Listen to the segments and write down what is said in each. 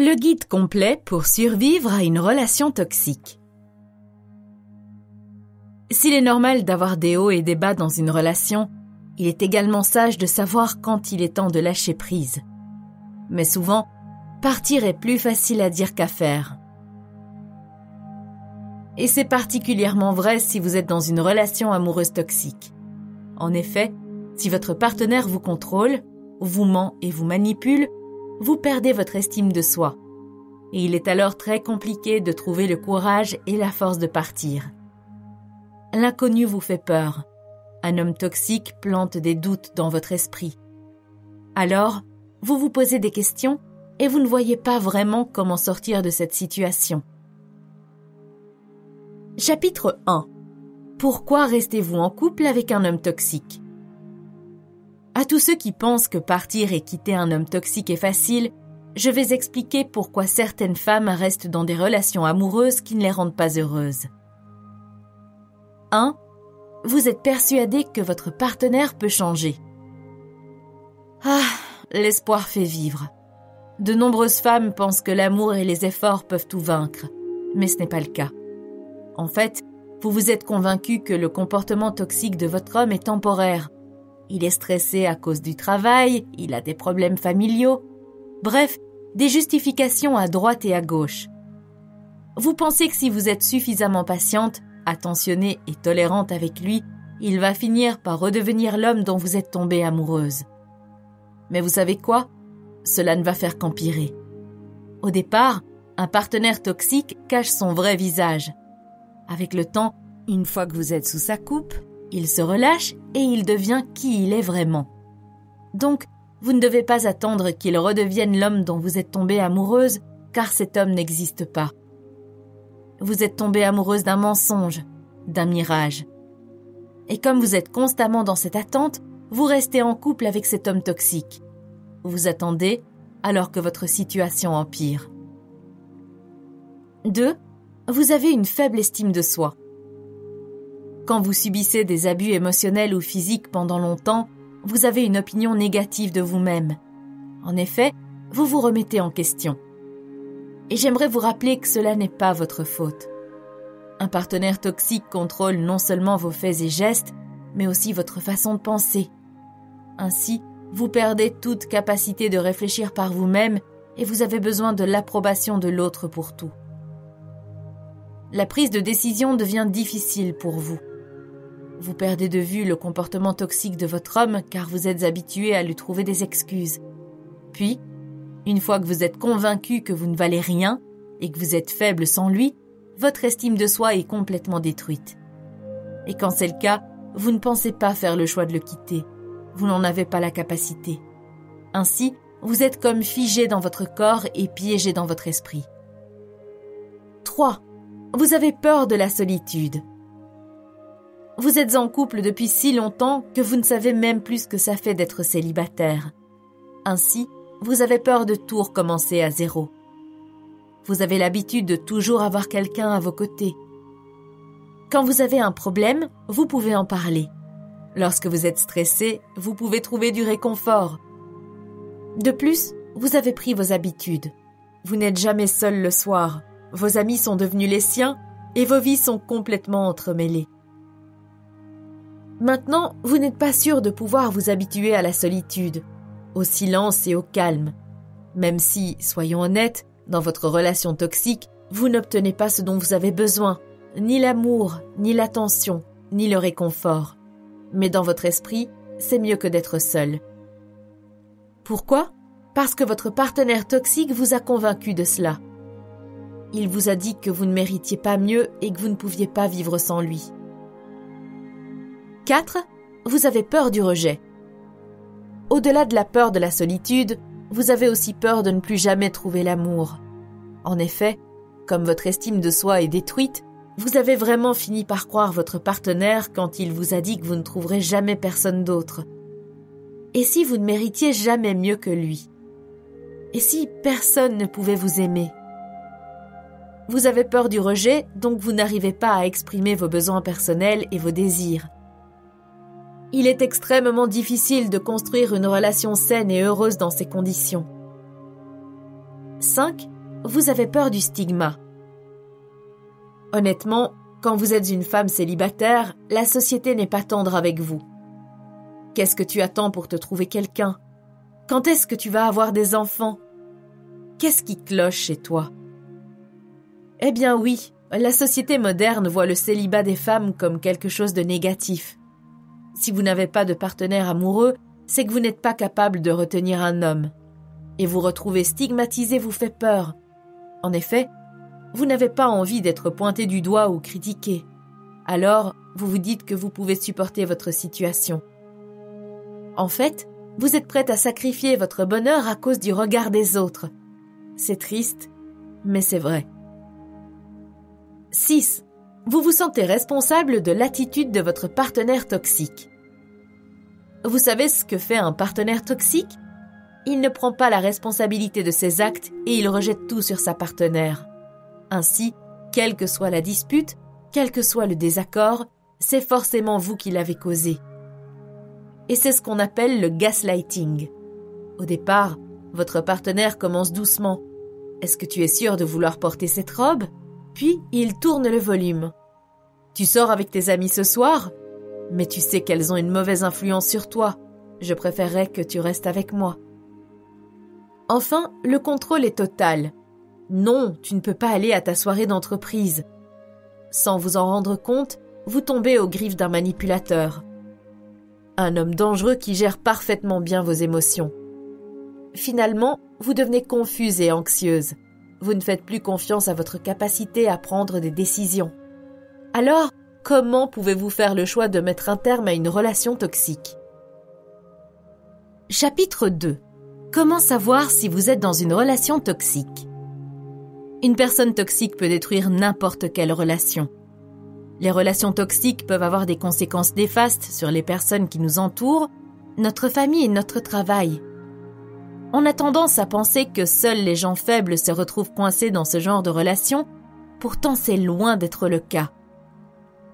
Le guide complet pour survivre à une relation toxique. S'il est normal d'avoir des hauts et des bas dans une relation, il est également sage de savoir quand il est temps de lâcher prise. Mais souvent, partir est plus facile à dire qu'à faire. Et c'est particulièrement vrai si vous êtes dans une relation amoureuse toxique. En effet, si votre partenaire vous contrôle, vous ment et vous manipule, vous perdez votre estime de soi. Et il est alors très compliqué de trouver le courage et la force de partir. L'inconnu vous fait peur. Un homme toxique plante des doutes dans votre esprit. Alors, vous vous posez des questions et vous ne voyez pas vraiment comment sortir de cette situation. Chapitre 1 Pourquoi restez-vous en couple avec un homme toxique? À tous ceux qui pensent que partir et quitter un homme toxique est facile, je vais expliquer pourquoi certaines femmes restent dans des relations amoureuses qui ne les rendent pas heureuses. 1. Vous êtes persuadé que votre partenaire peut changer. Ah, l'espoir fait vivre. De nombreuses femmes pensent que l'amour et les efforts peuvent tout vaincre, mais ce n'est pas le cas. En fait, vous vous êtes convaincu que le comportement toxique de votre homme est temporaire il est stressé à cause du travail, il a des problèmes familiaux. Bref, des justifications à droite et à gauche. Vous pensez que si vous êtes suffisamment patiente, attentionnée et tolérante avec lui, il va finir par redevenir l'homme dont vous êtes tombée amoureuse. Mais vous savez quoi? Cela ne va faire qu'empirer. Au départ, un partenaire toxique cache son vrai visage. Avec le temps, une fois que vous êtes sous sa coupe, il se relâche et il devient qui il est vraiment. Donc, vous ne devez pas attendre qu'il redevienne l'homme dont vous êtes tombée amoureuse, car cet homme n'existe pas. Vous êtes tombée amoureuse d'un mensonge, d'un mirage. Et comme vous êtes constamment dans cette attente, vous restez en couple avec cet homme toxique. Vous attendez alors que votre situation empire. 2. Vous avez une faible estime de soi. Quand vous subissez des abus émotionnels ou physiques pendant longtemps, vous avez une opinion négative de vous-même. En effet, vous vous remettez en question. Et j'aimerais vous rappeler que cela n'est pas votre faute. Un partenaire toxique contrôle non seulement vos faits et gestes, mais aussi votre façon de penser. Ainsi, vous perdez toute capacité de réfléchir par vous-même et vous avez besoin de l'approbation de l'autre pour tout. La prise de décision devient difficile pour vous. Vous perdez de vue le comportement toxique de votre homme car vous êtes habitué à lui trouver des excuses. Puis, une fois que vous êtes convaincu que vous ne valez rien et que vous êtes faible sans lui, votre estime de soi est complètement détruite. Et quand c'est le cas, vous ne pensez pas faire le choix de le quitter. Vous n'en avez pas la capacité. Ainsi, vous êtes comme figé dans votre corps et piégé dans votre esprit. 3. Vous avez peur de la solitude. Vous êtes en couple depuis si longtemps que vous ne savez même plus ce que ça fait d'être célibataire. Ainsi, vous avez peur de tout recommencer à zéro. Vous avez l'habitude de toujours avoir quelqu'un à vos côtés. Quand vous avez un problème, vous pouvez en parler. Lorsque vous êtes stressé, vous pouvez trouver du réconfort. De plus, vous avez pris vos habitudes. Vous n'êtes jamais seul le soir. Vos amis sont devenus les siens et vos vies sont complètement entremêlées. Maintenant, vous n'êtes pas sûr de pouvoir vous habituer à la solitude, au silence et au calme. Même si, soyons honnêtes, dans votre relation toxique, vous n'obtenez pas ce dont vous avez besoin, ni l'amour, ni l'attention, ni le réconfort. Mais dans votre esprit, c'est mieux que d'être seul. Pourquoi? Parce que votre partenaire toxique vous a convaincu de cela. Il vous a dit que vous ne méritiez pas mieux et que vous ne pouviez pas vivre sans lui. 4. Vous avez peur du rejet. Au-delà de la peur de la solitude, vous avez aussi peur de ne plus jamais trouver l'amour. En effet, comme votre estime de soi est détruite, vous avez vraiment fini par croire votre partenaire quand il vous a dit que vous ne trouverez jamais personne d'autre. Et si vous ne méritiez jamais mieux que lui? Et si personne ne pouvait vous aimer? Vous avez peur du rejet, donc vous n'arrivez pas à exprimer vos besoins personnels et vos désirs. Il est extrêmement difficile de construire une relation saine et heureuse dans ces conditions. 5. Vous avez peur du stigma. Honnêtement, quand vous êtes une femme célibataire, la société n'est pas tendre avec vous. Qu'est-ce que tu attends pour te trouver quelqu'un? Quand est-ce que tu vas avoir des enfants? Qu'est-ce qui cloche chez toi? Eh bien oui, la société moderne voit le célibat des femmes comme quelque chose de négatif. Si vous n'avez pas de partenaire amoureux, c'est que vous n'êtes pas capable de retenir un homme. Et vous retrouver stigmatisé vous fait peur. En effet, vous n'avez pas envie d'être pointé du doigt ou critiqué. Alors, vous vous dites que vous pouvez supporter votre situation. En fait, vous êtes prête à sacrifier votre bonheur à cause du regard des autres. C'est triste, mais c'est vrai. 6. Vous vous sentez responsable de l'attitude de votre partenaire toxique. Vous savez ce que fait un partenaire toxique? Il ne prend pas la responsabilité de ses actes et il rejette tout sur sa partenaire. Ainsi, quelle que soit la dispute, quel que soit le désaccord, c'est forcément vous qui l'avez causé. Et c'est ce qu'on appelle le gaslighting. Au départ, votre partenaire commence doucement. Est-ce que tu es sûr de vouloir porter cette robe? Puis il tourne le volume. Tu sors avec tes amis ce soir Mais tu sais qu'elles ont une mauvaise influence sur toi. Je préférerais que tu restes avec moi. Enfin, le contrôle est total. Non, tu ne peux pas aller à ta soirée d'entreprise. Sans vous en rendre compte, vous tombez aux griffes d'un manipulateur. Un homme dangereux qui gère parfaitement bien vos émotions. Finalement, vous devenez confuse et anxieuse. Vous ne faites plus confiance à votre capacité à prendre des décisions. Alors, comment pouvez-vous faire le choix de mettre un terme à une relation toxique? Chapitre 2 Comment savoir si vous êtes dans une relation toxique? Une personne toxique peut détruire n'importe quelle relation. Les relations toxiques peuvent avoir des conséquences néfastes sur les personnes qui nous entourent, notre famille et notre travail. On a tendance à penser que seuls les gens faibles se retrouvent coincés dans ce genre de relations, pourtant c'est loin d'être le cas.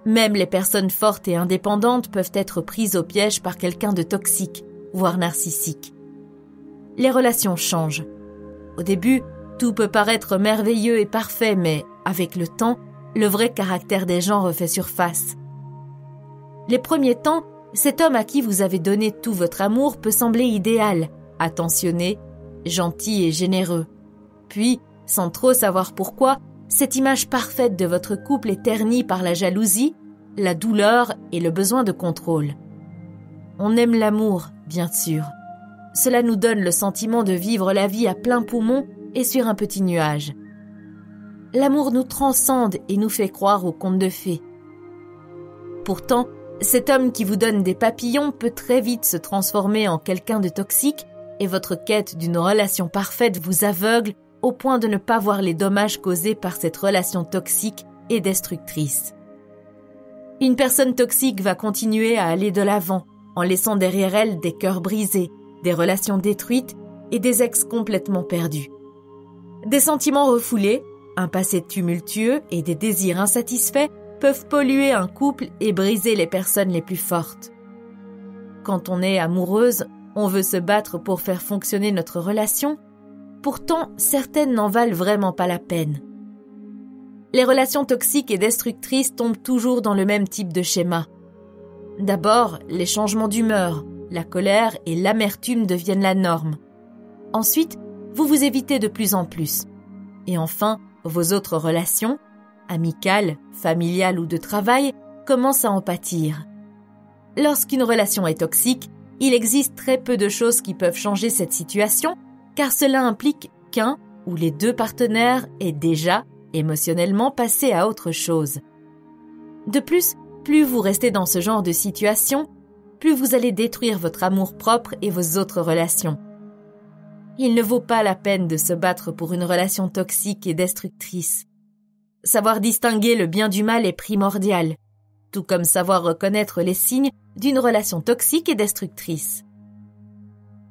Même les personnes fortes et indépendantes peuvent être prises au piège par quelqu'un de toxique, voire narcissique. Les relations changent. Au début, tout peut paraître merveilleux et parfait, mais avec le temps, le vrai caractère des gens refait surface. Les premiers temps, cet homme à qui vous avez donné tout votre amour peut sembler idéal, attentionné, gentil et généreux. Puis, sans trop savoir pourquoi, cette image parfaite de votre couple est ternie par la jalousie, la douleur et le besoin de contrôle. On aime l'amour, bien sûr. Cela nous donne le sentiment de vivre la vie à plein poumon et sur un petit nuage. L'amour nous transcende et nous fait croire aux contes de fées. Pourtant, cet homme qui vous donne des papillons peut très vite se transformer en quelqu'un de toxique et votre quête d'une relation parfaite vous aveugle au point de ne pas voir les dommages causés par cette relation toxique et destructrice. Une personne toxique va continuer à aller de l'avant en laissant derrière elle des cœurs brisés, des relations détruites et des ex complètement perdus. Des sentiments refoulés, un passé tumultueux et des désirs insatisfaits peuvent polluer un couple et briser les personnes les plus fortes. Quand on est amoureuse, on veut se battre pour faire fonctionner notre relation, pourtant certaines n'en valent vraiment pas la peine. Les relations toxiques et destructrices tombent toujours dans le même type de schéma. D'abord, les changements d'humeur, la colère et l'amertume deviennent la norme. Ensuite, vous vous évitez de plus en plus. Et enfin, vos autres relations, amicales, familiales ou de travail, commencent à en pâtir. Lorsqu'une relation est toxique, il existe très peu de choses qui peuvent changer cette situation, car cela implique qu'un ou les deux partenaires aient déjà émotionnellement passé à autre chose. De plus, plus vous restez dans ce genre de situation, plus vous allez détruire votre amour propre et vos autres relations. Il ne vaut pas la peine de se battre pour une relation toxique et destructrice. Savoir distinguer le bien du mal est primordial, tout comme savoir reconnaître les signes d'une relation toxique et destructrice.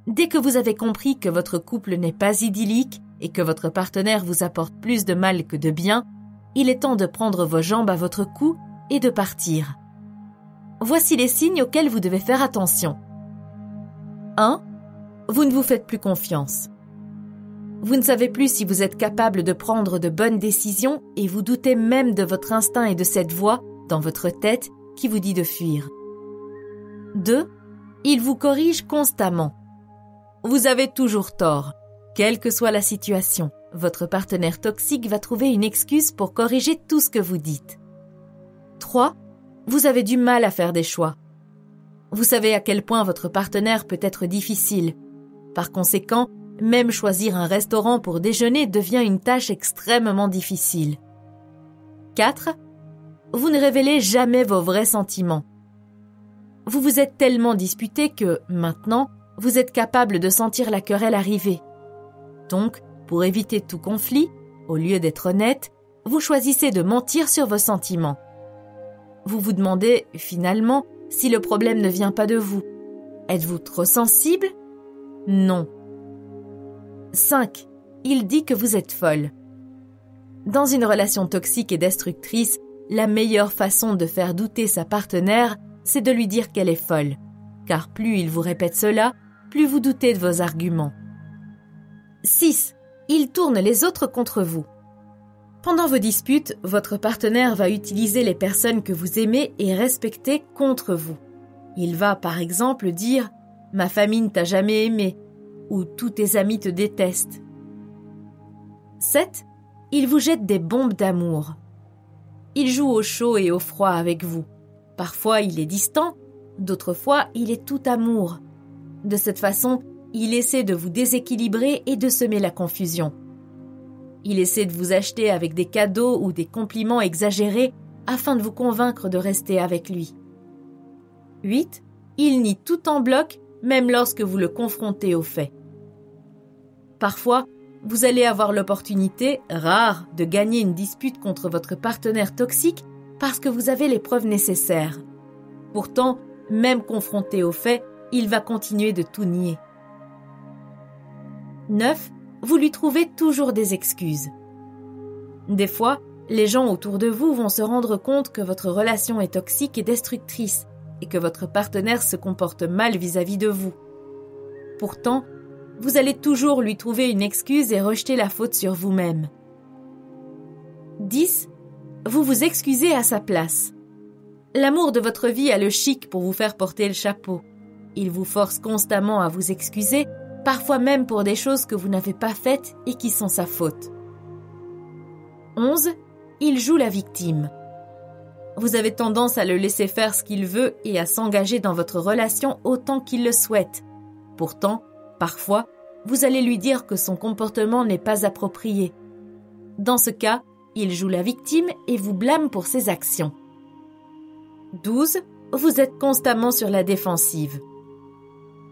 Dès que vous avez compris que votre couple n'est pas idyllique et que votre partenaire vous apporte plus de mal que de bien, il est temps de prendre vos jambes à votre cou et de partir. Voici les signes auxquels vous devez faire attention. 1 vous ne vous faites plus confiance. Vous ne savez plus si vous êtes capable de prendre de bonnes décisions et vous doutez même de votre instinct et de cette voix, dans votre tête, qui vous dit de fuir. 2. Il vous corrige constamment. Vous avez toujours tort. Quelle que soit la situation, votre partenaire toxique va trouver une excuse pour corriger tout ce que vous dites. 3. Vous avez du mal à faire des choix. Vous savez à quel point votre partenaire peut être difficile. Par conséquent, même choisir un restaurant pour déjeuner devient une tâche extrêmement difficile. 4. Vous ne révélez jamais vos vrais sentiments. Vous vous êtes tellement disputé que, maintenant, vous êtes capable de sentir la querelle arriver. Donc, pour éviter tout conflit, au lieu d'être honnête, vous choisissez de mentir sur vos sentiments. Vous vous demandez, finalement, si le problème ne vient pas de vous. Êtes-vous trop sensible? Non. 5. Il dit que vous êtes folle. Dans une relation toxique et destructrice, la meilleure façon de faire douter sa partenaire, c'est de lui dire qu'elle est folle. Car plus il vous répète cela, plus vous doutez de vos arguments. 6. Il tourne les autres contre vous. Pendant vos disputes, votre partenaire va utiliser les personnes que vous aimez et respectez contre vous. Il va, par exemple, dire Ma famille ne t'a jamais aimé ou tous tes amis te détestent. 7. Il vous jette des bombes d'amour. Il joue au chaud et au froid avec vous. Parfois il est distant, d'autres fois il est tout amour. De cette façon, il essaie de vous déséquilibrer et de semer la confusion. Il essaie de vous acheter avec des cadeaux ou des compliments exagérés afin de vous convaincre de rester avec lui. 8. Il nie tout en bloc, même lorsque vous le confrontez aux faits. Parfois, vous allez avoir l'opportunité, rare, de gagner une dispute contre votre partenaire toxique parce que vous avez les preuves nécessaires. Pourtant, même confronté aux faits, il va continuer de tout nier. 9 vous lui trouvez toujours des excuses. Des fois, les gens autour de vous vont se rendre compte que votre relation est toxique et destructrice et que votre partenaire se comporte mal vis-à-vis de vous. Pourtant, vous allez toujours lui trouver une excuse et rejeter la faute sur vous-même. 10. Vous vous excusez à sa place. L'amour de votre vie a le chic pour vous faire porter le chapeau. Il vous force constamment à vous excuser parfois même pour des choses que vous n'avez pas faites et qui sont sa faute. 11. Il joue la victime. Vous avez tendance à le laisser faire ce qu'il veut et à s'engager dans votre relation autant qu'il le souhaite. Pourtant, parfois, vous allez lui dire que son comportement n'est pas approprié. Dans ce cas, il joue la victime et vous blâme pour ses actions. 12. Vous êtes constamment sur la défensive.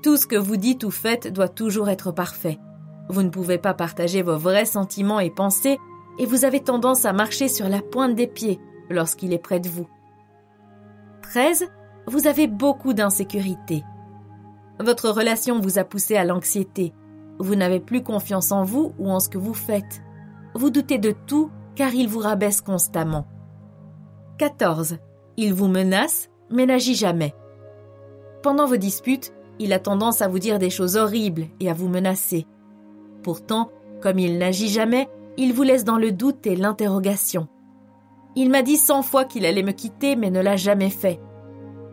Tout ce que vous dites ou faites doit toujours être parfait. Vous ne pouvez pas partager vos vrais sentiments et pensées et vous avez tendance à marcher sur la pointe des pieds lorsqu'il est près de vous. 13. Vous avez beaucoup d'insécurité. Votre relation vous a poussé à l'anxiété. Vous n'avez plus confiance en vous ou en ce que vous faites. Vous doutez de tout car il vous rabaisse constamment. 14. Il vous menace mais n'agit jamais. Pendant vos disputes, il a tendance à vous dire des choses horribles et à vous menacer. Pourtant, comme il n'agit jamais, il vous laisse dans le doute et l'interrogation. Il m'a dit cent fois qu'il allait me quitter, mais ne l'a jamais fait.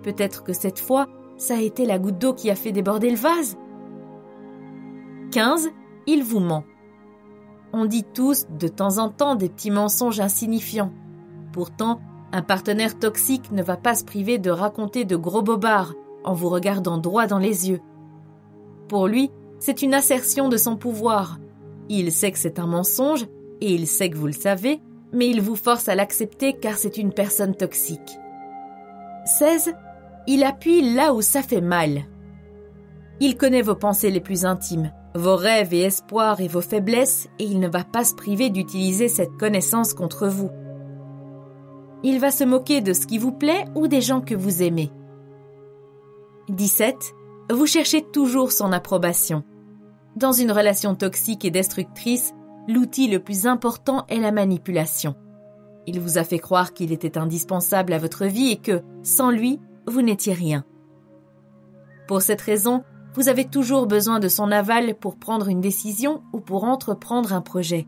Peut-être que cette fois, ça a été la goutte d'eau qui a fait déborder le vase. 15. Il vous ment. On dit tous, de temps en temps, des petits mensonges insignifiants. Pourtant, un partenaire toxique ne va pas se priver de raconter de gros bobards, en vous regardant droit dans les yeux. Pour lui, c'est une assertion de son pouvoir. Il sait que c'est un mensonge, et il sait que vous le savez, mais il vous force à l'accepter car c'est une personne toxique. 16. Il appuie là où ça fait mal. Il connaît vos pensées les plus intimes, vos rêves et espoirs et vos faiblesses, et il ne va pas se priver d'utiliser cette connaissance contre vous. Il va se moquer de ce qui vous plaît ou des gens que vous aimez. 17. Vous cherchez toujours son approbation. Dans une relation toxique et destructrice, l'outil le plus important est la manipulation. Il vous a fait croire qu'il était indispensable à votre vie et que, sans lui, vous n'étiez rien. Pour cette raison, vous avez toujours besoin de son aval pour prendre une décision ou pour entreprendre un projet.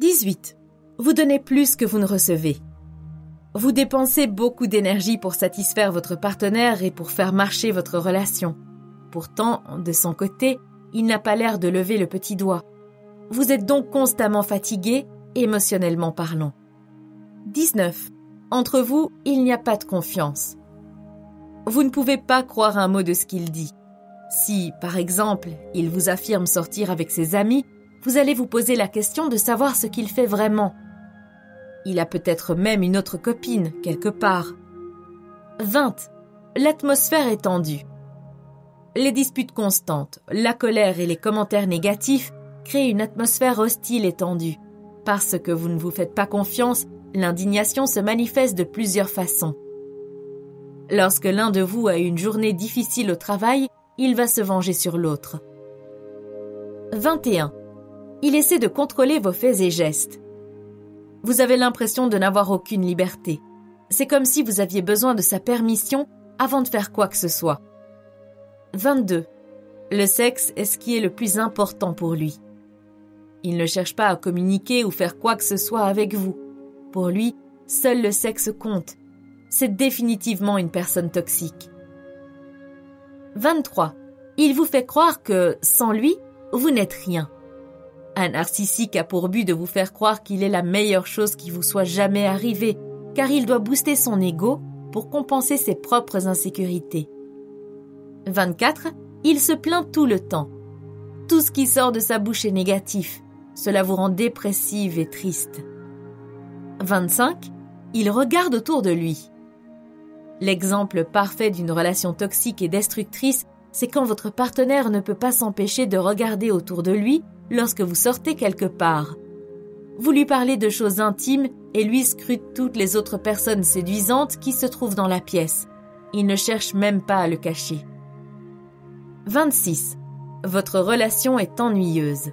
18. Vous donnez plus que vous ne recevez. Vous dépensez beaucoup d'énergie pour satisfaire votre partenaire et pour faire marcher votre relation. Pourtant, de son côté, il n'a pas l'air de lever le petit doigt. Vous êtes donc constamment fatigué, émotionnellement parlant. 19. Entre vous, il n'y a pas de confiance. Vous ne pouvez pas croire un mot de ce qu'il dit. Si, par exemple, il vous affirme sortir avec ses amis, vous allez vous poser la question de savoir ce qu'il fait vraiment. Il a peut-être même une autre copine, quelque part. 20. L'atmosphère est tendue. Les disputes constantes, la colère et les commentaires négatifs créent une atmosphère hostile et tendue. Parce que vous ne vous faites pas confiance, l'indignation se manifeste de plusieurs façons. Lorsque l'un de vous a une journée difficile au travail, il va se venger sur l'autre. 21. Il essaie de contrôler vos faits et gestes. Vous avez l'impression de n'avoir aucune liberté. C'est comme si vous aviez besoin de sa permission avant de faire quoi que ce soit. 22. Le sexe est ce qui est le plus important pour lui. Il ne cherche pas à communiquer ou faire quoi que ce soit avec vous. Pour lui, seul le sexe compte. C'est définitivement une personne toxique. 23. Il vous fait croire que, sans lui, vous n'êtes rien. Un narcissique a pour but de vous faire croire qu'il est la meilleure chose qui vous soit jamais arrivée, car il doit booster son ego pour compenser ses propres insécurités. 24. Il se plaint tout le temps. Tout ce qui sort de sa bouche est négatif. Cela vous rend dépressive et triste. 25. Il regarde autour de lui. L'exemple parfait d'une relation toxique et destructrice, c'est quand votre partenaire ne peut pas s'empêcher de regarder autour de lui lorsque vous sortez quelque part. Vous lui parlez de choses intimes et lui scrute toutes les autres personnes séduisantes qui se trouvent dans la pièce. Il ne cherche même pas à le cacher. 26. Votre relation est ennuyeuse.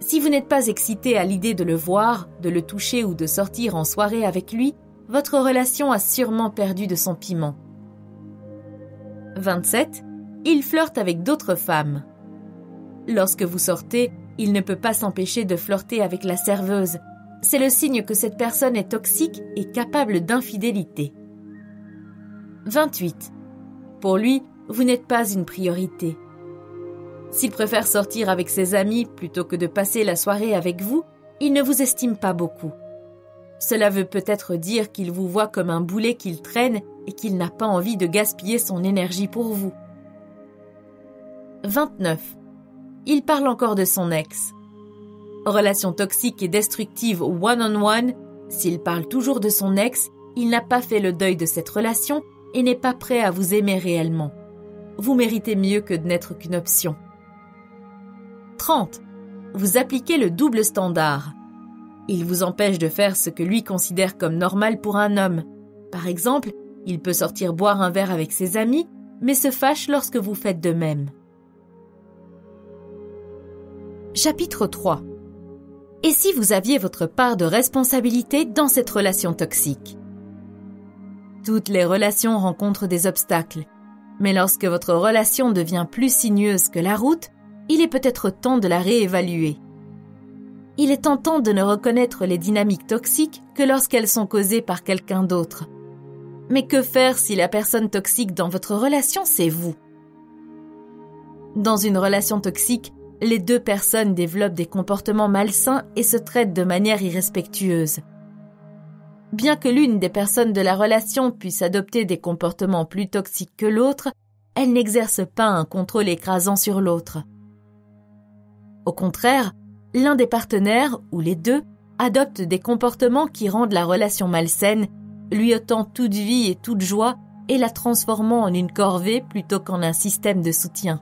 Si vous n'êtes pas excité à l'idée de le voir, de le toucher ou de sortir en soirée avec lui, votre relation a sûrement perdu de son piment. 27. Il flirte avec d'autres femmes. Lorsque vous sortez, il ne peut pas s'empêcher de flirter avec la serveuse. C'est le signe que cette personne est toxique et capable d'infidélité. 28. Pour lui, vous n'êtes pas une priorité. S'il préfère sortir avec ses amis plutôt que de passer la soirée avec vous, il ne vous estime pas beaucoup. Cela veut peut-être dire qu'il vous voit comme un boulet qu'il traîne et qu'il n'a pas envie de gaspiller son énergie pour vous. 29. Il parle encore de son ex. Relation toxique et destructive one-on-one, s'il parle toujours de son ex, il n'a pas fait le deuil de cette relation et n'est pas prêt à vous aimer réellement. Vous méritez mieux que de n'être qu'une option. 30. Vous appliquez le double standard. Il vous empêche de faire ce que lui considère comme normal pour un homme. Par exemple, il peut sortir boire un verre avec ses amis, mais se fâche lorsque vous faites de même. Chapitre 3 Et si vous aviez votre part de responsabilité dans cette relation toxique? Toutes les relations rencontrent des obstacles, mais lorsque votre relation devient plus sinueuse que la route, il est peut-être temps de la réévaluer. Il est tentant de ne reconnaître les dynamiques toxiques que lorsqu'elles sont causées par quelqu'un d'autre. Mais que faire si la personne toxique dans votre relation, c'est vous? Dans une relation toxique, les deux personnes développent des comportements malsains et se traitent de manière irrespectueuse. Bien que l'une des personnes de la relation puisse adopter des comportements plus toxiques que l'autre, elle n'exerce pas un contrôle écrasant sur l'autre. Au contraire, l'un des partenaires, ou les deux, adopte des comportements qui rendent la relation malsaine, lui ôtant toute vie et toute joie et la transformant en une corvée plutôt qu'en un système de soutien.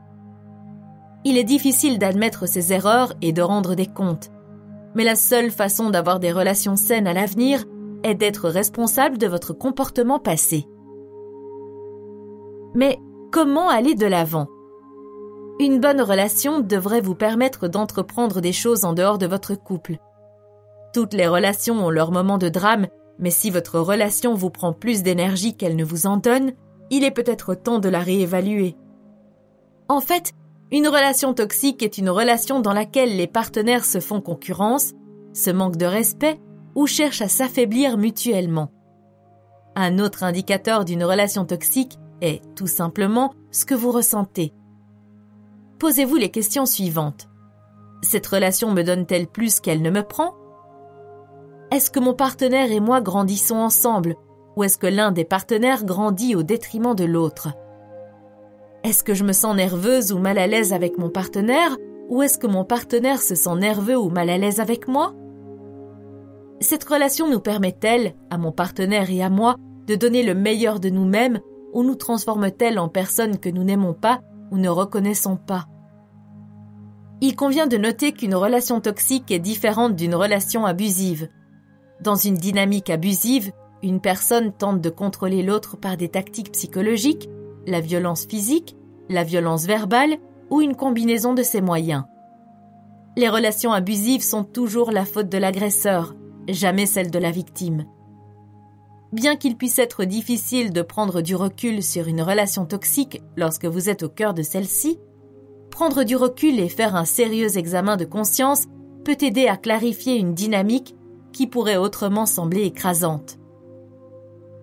Il est difficile d'admettre ses erreurs et de rendre des comptes, mais la seule façon d'avoir des relations saines à l'avenir est d'être responsable de votre comportement passé. Mais comment aller de l'avant? Une bonne relation devrait vous permettre d'entreprendre des choses en dehors de votre couple. Toutes les relations ont leurs moments de drame, mais si votre relation vous prend plus d'énergie qu'elle ne vous en donne, il est peut-être temps de la réévaluer. En fait, une relation toxique est une relation dans laquelle les partenaires se font concurrence, se manquent de respect ou cherchent à s'affaiblir mutuellement. Un autre indicateur d'une relation toxique est, tout simplement, ce que vous ressentez. Posez-vous les questions suivantes. Cette relation me donne-t-elle plus qu'elle ne me prend? Est-ce que mon partenaire et moi grandissons ensemble ou est-ce que l'un des partenaires grandit au détriment de l'autre? Est-ce que je me sens nerveuse ou mal à l'aise avec mon partenaire ou est-ce que mon partenaire se sent nerveux ou mal à l'aise avec moi? Cette relation nous permet-elle, à mon partenaire et à moi, de donner le meilleur de nous-mêmes ou nous transforme-t-elle en personnes que nous n'aimons pas ou ne reconnaissons pas? Il convient de noter qu'une relation toxique est différente d'une relation abusive. Dans une dynamique abusive, une personne tente de contrôler l'autre par des tactiques psychologiques la violence physique, la violence verbale ou une combinaison de ces moyens. Les relations abusives sont toujours la faute de l'agresseur, jamais celle de la victime. Bien qu'il puisse être difficile de prendre du recul sur une relation toxique lorsque vous êtes au cœur de celle-ci, prendre du recul et faire un sérieux examen de conscience peut aider à clarifier une dynamique qui pourrait autrement sembler écrasante.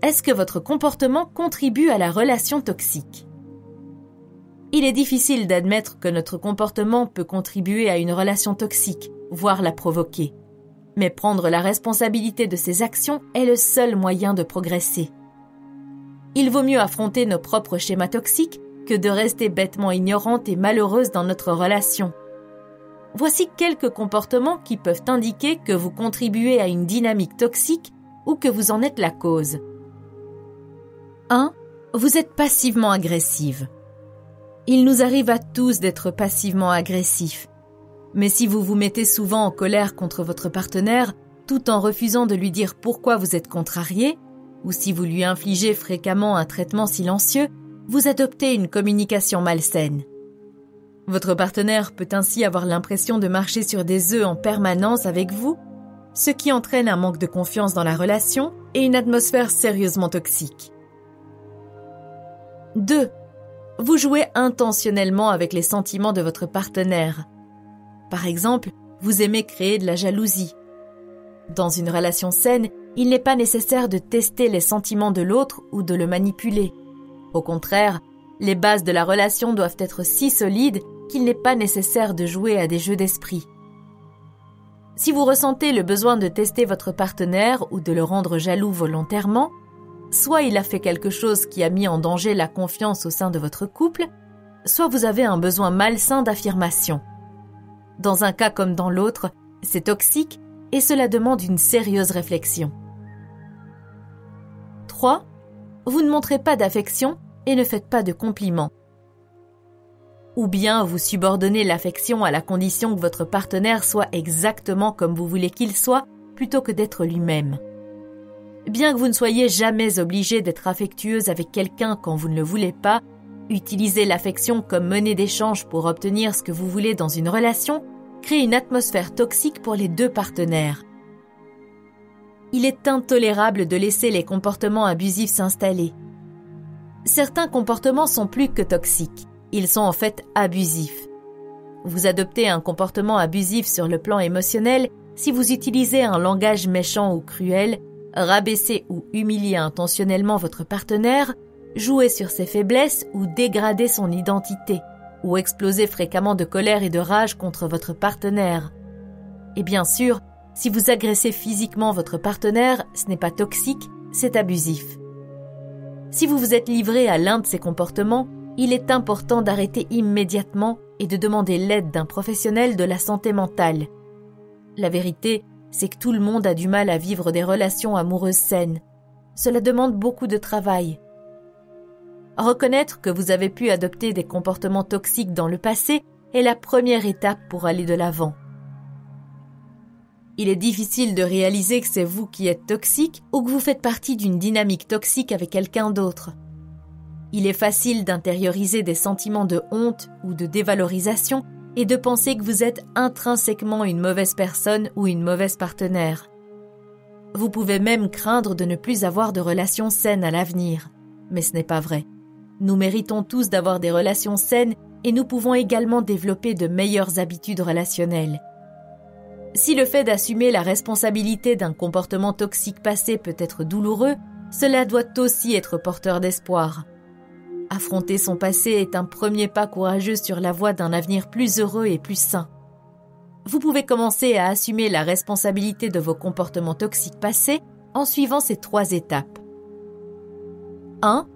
Est-ce que votre comportement contribue à la relation toxique? Il est difficile d'admettre que notre comportement peut contribuer à une relation toxique, voire la provoquer. Mais prendre la responsabilité de ses actions est le seul moyen de progresser. Il vaut mieux affronter nos propres schémas toxiques que de rester bêtement ignorante et malheureuse dans notre relation. Voici quelques comportements qui peuvent indiquer que vous contribuez à une dynamique toxique ou que vous en êtes la cause. 1. Vous êtes passivement agressive. Il nous arrive à tous d'être passivement agressifs. Mais si vous vous mettez souvent en colère contre votre partenaire, tout en refusant de lui dire pourquoi vous êtes contrarié, ou si vous lui infligez fréquemment un traitement silencieux, vous adoptez une communication malsaine. Votre partenaire peut ainsi avoir l'impression de marcher sur des œufs en permanence avec vous, ce qui entraîne un manque de confiance dans la relation et une atmosphère sérieusement toxique. 2. Vous jouez intentionnellement avec les sentiments de votre partenaire. Par exemple, vous aimez créer de la jalousie. Dans une relation saine, il n'est pas nécessaire de tester les sentiments de l'autre ou de le manipuler. Au contraire, les bases de la relation doivent être si solides qu'il n'est pas nécessaire de jouer à des jeux d'esprit. Si vous ressentez le besoin de tester votre partenaire ou de le rendre jaloux volontairement, soit il a fait quelque chose qui a mis en danger la confiance au sein de votre couple, soit vous avez un besoin malsain d'affirmation. Dans un cas comme dans l'autre, c'est toxique et cela demande une sérieuse réflexion. 3. Vous ne montrez pas d'affection et ne faites pas de compliments. Ou bien vous subordonnez l'affection à la condition que votre partenaire soit exactement comme vous voulez qu'il soit plutôt que d'être lui-même. Bien que vous ne soyez jamais obligé d'être affectueuse avec quelqu'un quand vous ne le voulez pas, utiliser l'affection comme monnaie d'échange pour obtenir ce que vous voulez dans une relation crée une atmosphère toxique pour les deux partenaires. Il est intolérable de laisser les comportements abusifs s'installer. Certains comportements sont plus que toxiques, ils sont en fait abusifs. Vous adoptez un comportement abusif sur le plan émotionnel si vous utilisez un langage méchant ou cruel rabaisser ou humilier intentionnellement votre partenaire, jouer sur ses faiblesses ou dégrader son identité, ou exploser fréquemment de colère et de rage contre votre partenaire. Et bien sûr, si vous agressez physiquement votre partenaire, ce n'est pas toxique, c'est abusif. Si vous vous êtes livré à l'un de ces comportements, il est important d'arrêter immédiatement et de demander l'aide d'un professionnel de la santé mentale. La vérité, c'est que tout le monde a du mal à vivre des relations amoureuses saines. Cela demande beaucoup de travail. Reconnaître que vous avez pu adopter des comportements toxiques dans le passé est la première étape pour aller de l'avant. Il est difficile de réaliser que c'est vous qui êtes toxique ou que vous faites partie d'une dynamique toxique avec quelqu'un d'autre. Il est facile d'intérioriser des sentiments de honte ou de dévalorisation et de penser que vous êtes intrinsèquement une mauvaise personne ou une mauvaise partenaire. Vous pouvez même craindre de ne plus avoir de relations saines à l'avenir. Mais ce n'est pas vrai. Nous méritons tous d'avoir des relations saines et nous pouvons également développer de meilleures habitudes relationnelles. Si le fait d'assumer la responsabilité d'un comportement toxique passé peut être douloureux, cela doit aussi être porteur d'espoir. Affronter son passé est un premier pas courageux sur la voie d'un avenir plus heureux et plus sain. Vous pouvez commencer à assumer la responsabilité de vos comportements toxiques passés en suivant ces trois étapes. 1.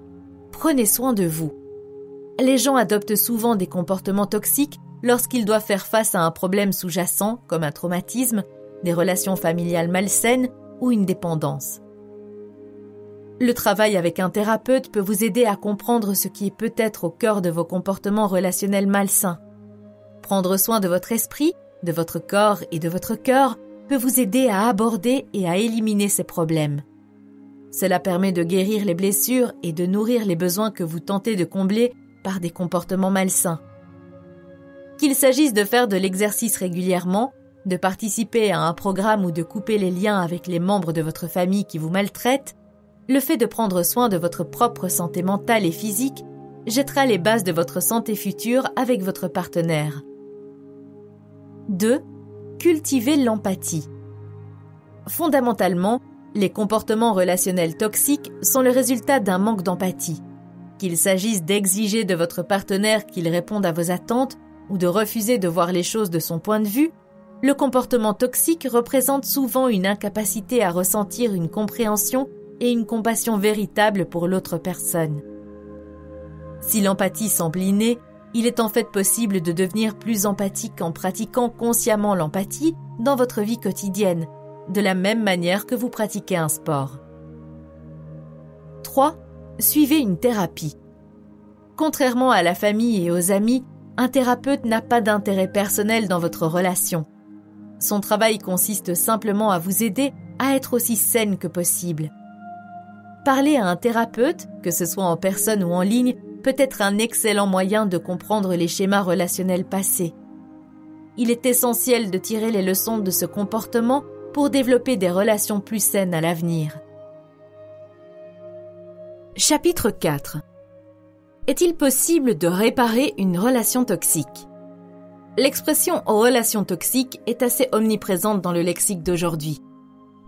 Prenez soin de vous. Les gens adoptent souvent des comportements toxiques lorsqu'ils doivent faire face à un problème sous-jacent comme un traumatisme, des relations familiales malsaines ou une dépendance. Le travail avec un thérapeute peut vous aider à comprendre ce qui est peut-être au cœur de vos comportements relationnels malsains. Prendre soin de votre esprit, de votre corps et de votre cœur peut vous aider à aborder et à éliminer ces problèmes. Cela permet de guérir les blessures et de nourrir les besoins que vous tentez de combler par des comportements malsains. Qu'il s'agisse de faire de l'exercice régulièrement, de participer à un programme ou de couper les liens avec les membres de votre famille qui vous maltraitent, le fait de prendre soin de votre propre santé mentale et physique jettera les bases de votre santé future avec votre partenaire. 2. Cultiver l'empathie. Fondamentalement, les comportements relationnels toxiques sont le résultat d'un manque d'empathie. Qu'il s'agisse d'exiger de votre partenaire qu'il réponde à vos attentes ou de refuser de voir les choses de son point de vue, le comportement toxique représente souvent une incapacité à ressentir une compréhension et une compassion véritable pour l'autre personne. Si l'empathie semble innée, il est en fait possible de devenir plus empathique en pratiquant consciemment l'empathie dans votre vie quotidienne, de la même manière que vous pratiquez un sport. 3. Suivez une thérapie. Contrairement à la famille et aux amis, un thérapeute n'a pas d'intérêt personnel dans votre relation. Son travail consiste simplement à vous aider à être aussi saine que possible. Parler à un thérapeute, que ce soit en personne ou en ligne, peut être un excellent moyen de comprendre les schémas relationnels passés. Il est essentiel de tirer les leçons de ce comportement pour développer des relations plus saines à l'avenir. Chapitre 4 Est-il possible de réparer une relation toxique? L'expression relation toxique est assez omniprésente dans le lexique d'aujourd'hui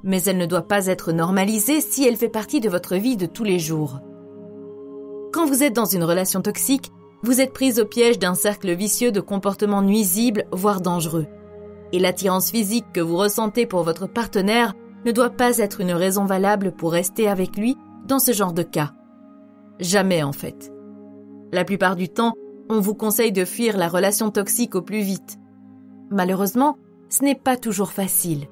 mais elle ne doit pas être normalisée si elle fait partie de votre vie de tous les jours. Quand vous êtes dans une relation toxique, vous êtes prise au piège d'un cercle vicieux de comportements nuisibles, voire dangereux. Et l'attirance physique que vous ressentez pour votre partenaire ne doit pas être une raison valable pour rester avec lui dans ce genre de cas. Jamais en fait. La plupart du temps, on vous conseille de fuir la relation toxique au plus vite. Malheureusement, ce n'est pas toujours facile.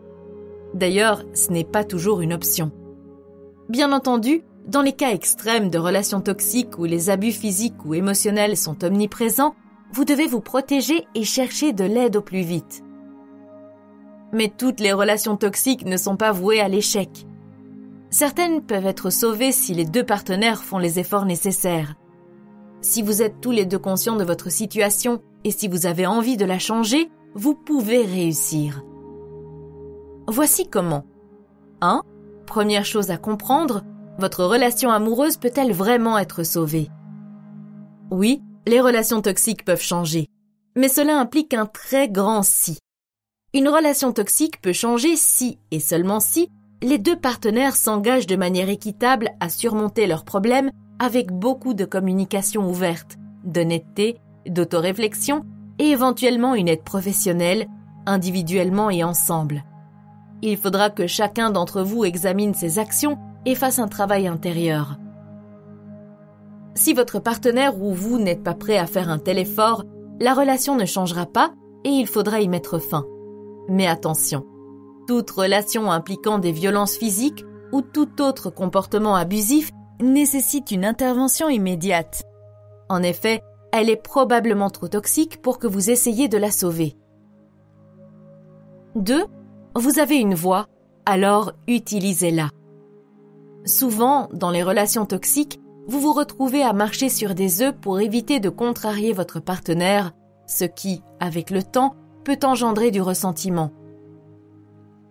D'ailleurs, ce n'est pas toujours une option. Bien entendu, dans les cas extrêmes de relations toxiques où les abus physiques ou émotionnels sont omniprésents, vous devez vous protéger et chercher de l'aide au plus vite. Mais toutes les relations toxiques ne sont pas vouées à l'échec. Certaines peuvent être sauvées si les deux partenaires font les efforts nécessaires. Si vous êtes tous les deux conscients de votre situation et si vous avez envie de la changer, vous pouvez réussir. Voici comment. 1. Première chose à comprendre, votre relation amoureuse peut-elle vraiment être sauvée? Oui, les relations toxiques peuvent changer, mais cela implique un très grand si. Une relation toxique peut changer si, et seulement si, les deux partenaires s'engagent de manière équitable à surmonter leurs problèmes avec beaucoup de communication ouverte, d'honnêteté, d'autoréflexion et éventuellement une aide professionnelle, individuellement et ensemble. Il faudra que chacun d'entre vous examine ses actions et fasse un travail intérieur. Si votre partenaire ou vous n'êtes pas prêt à faire un tel effort, la relation ne changera pas et il faudra y mettre fin. Mais attention, toute relation impliquant des violences physiques ou tout autre comportement abusif nécessite une intervention immédiate. En effet, elle est probablement trop toxique pour que vous essayiez de la sauver. 2. Vous avez une voix, alors utilisez-la. Souvent, dans les relations toxiques, vous vous retrouvez à marcher sur des œufs pour éviter de contrarier votre partenaire, ce qui, avec le temps, peut engendrer du ressentiment.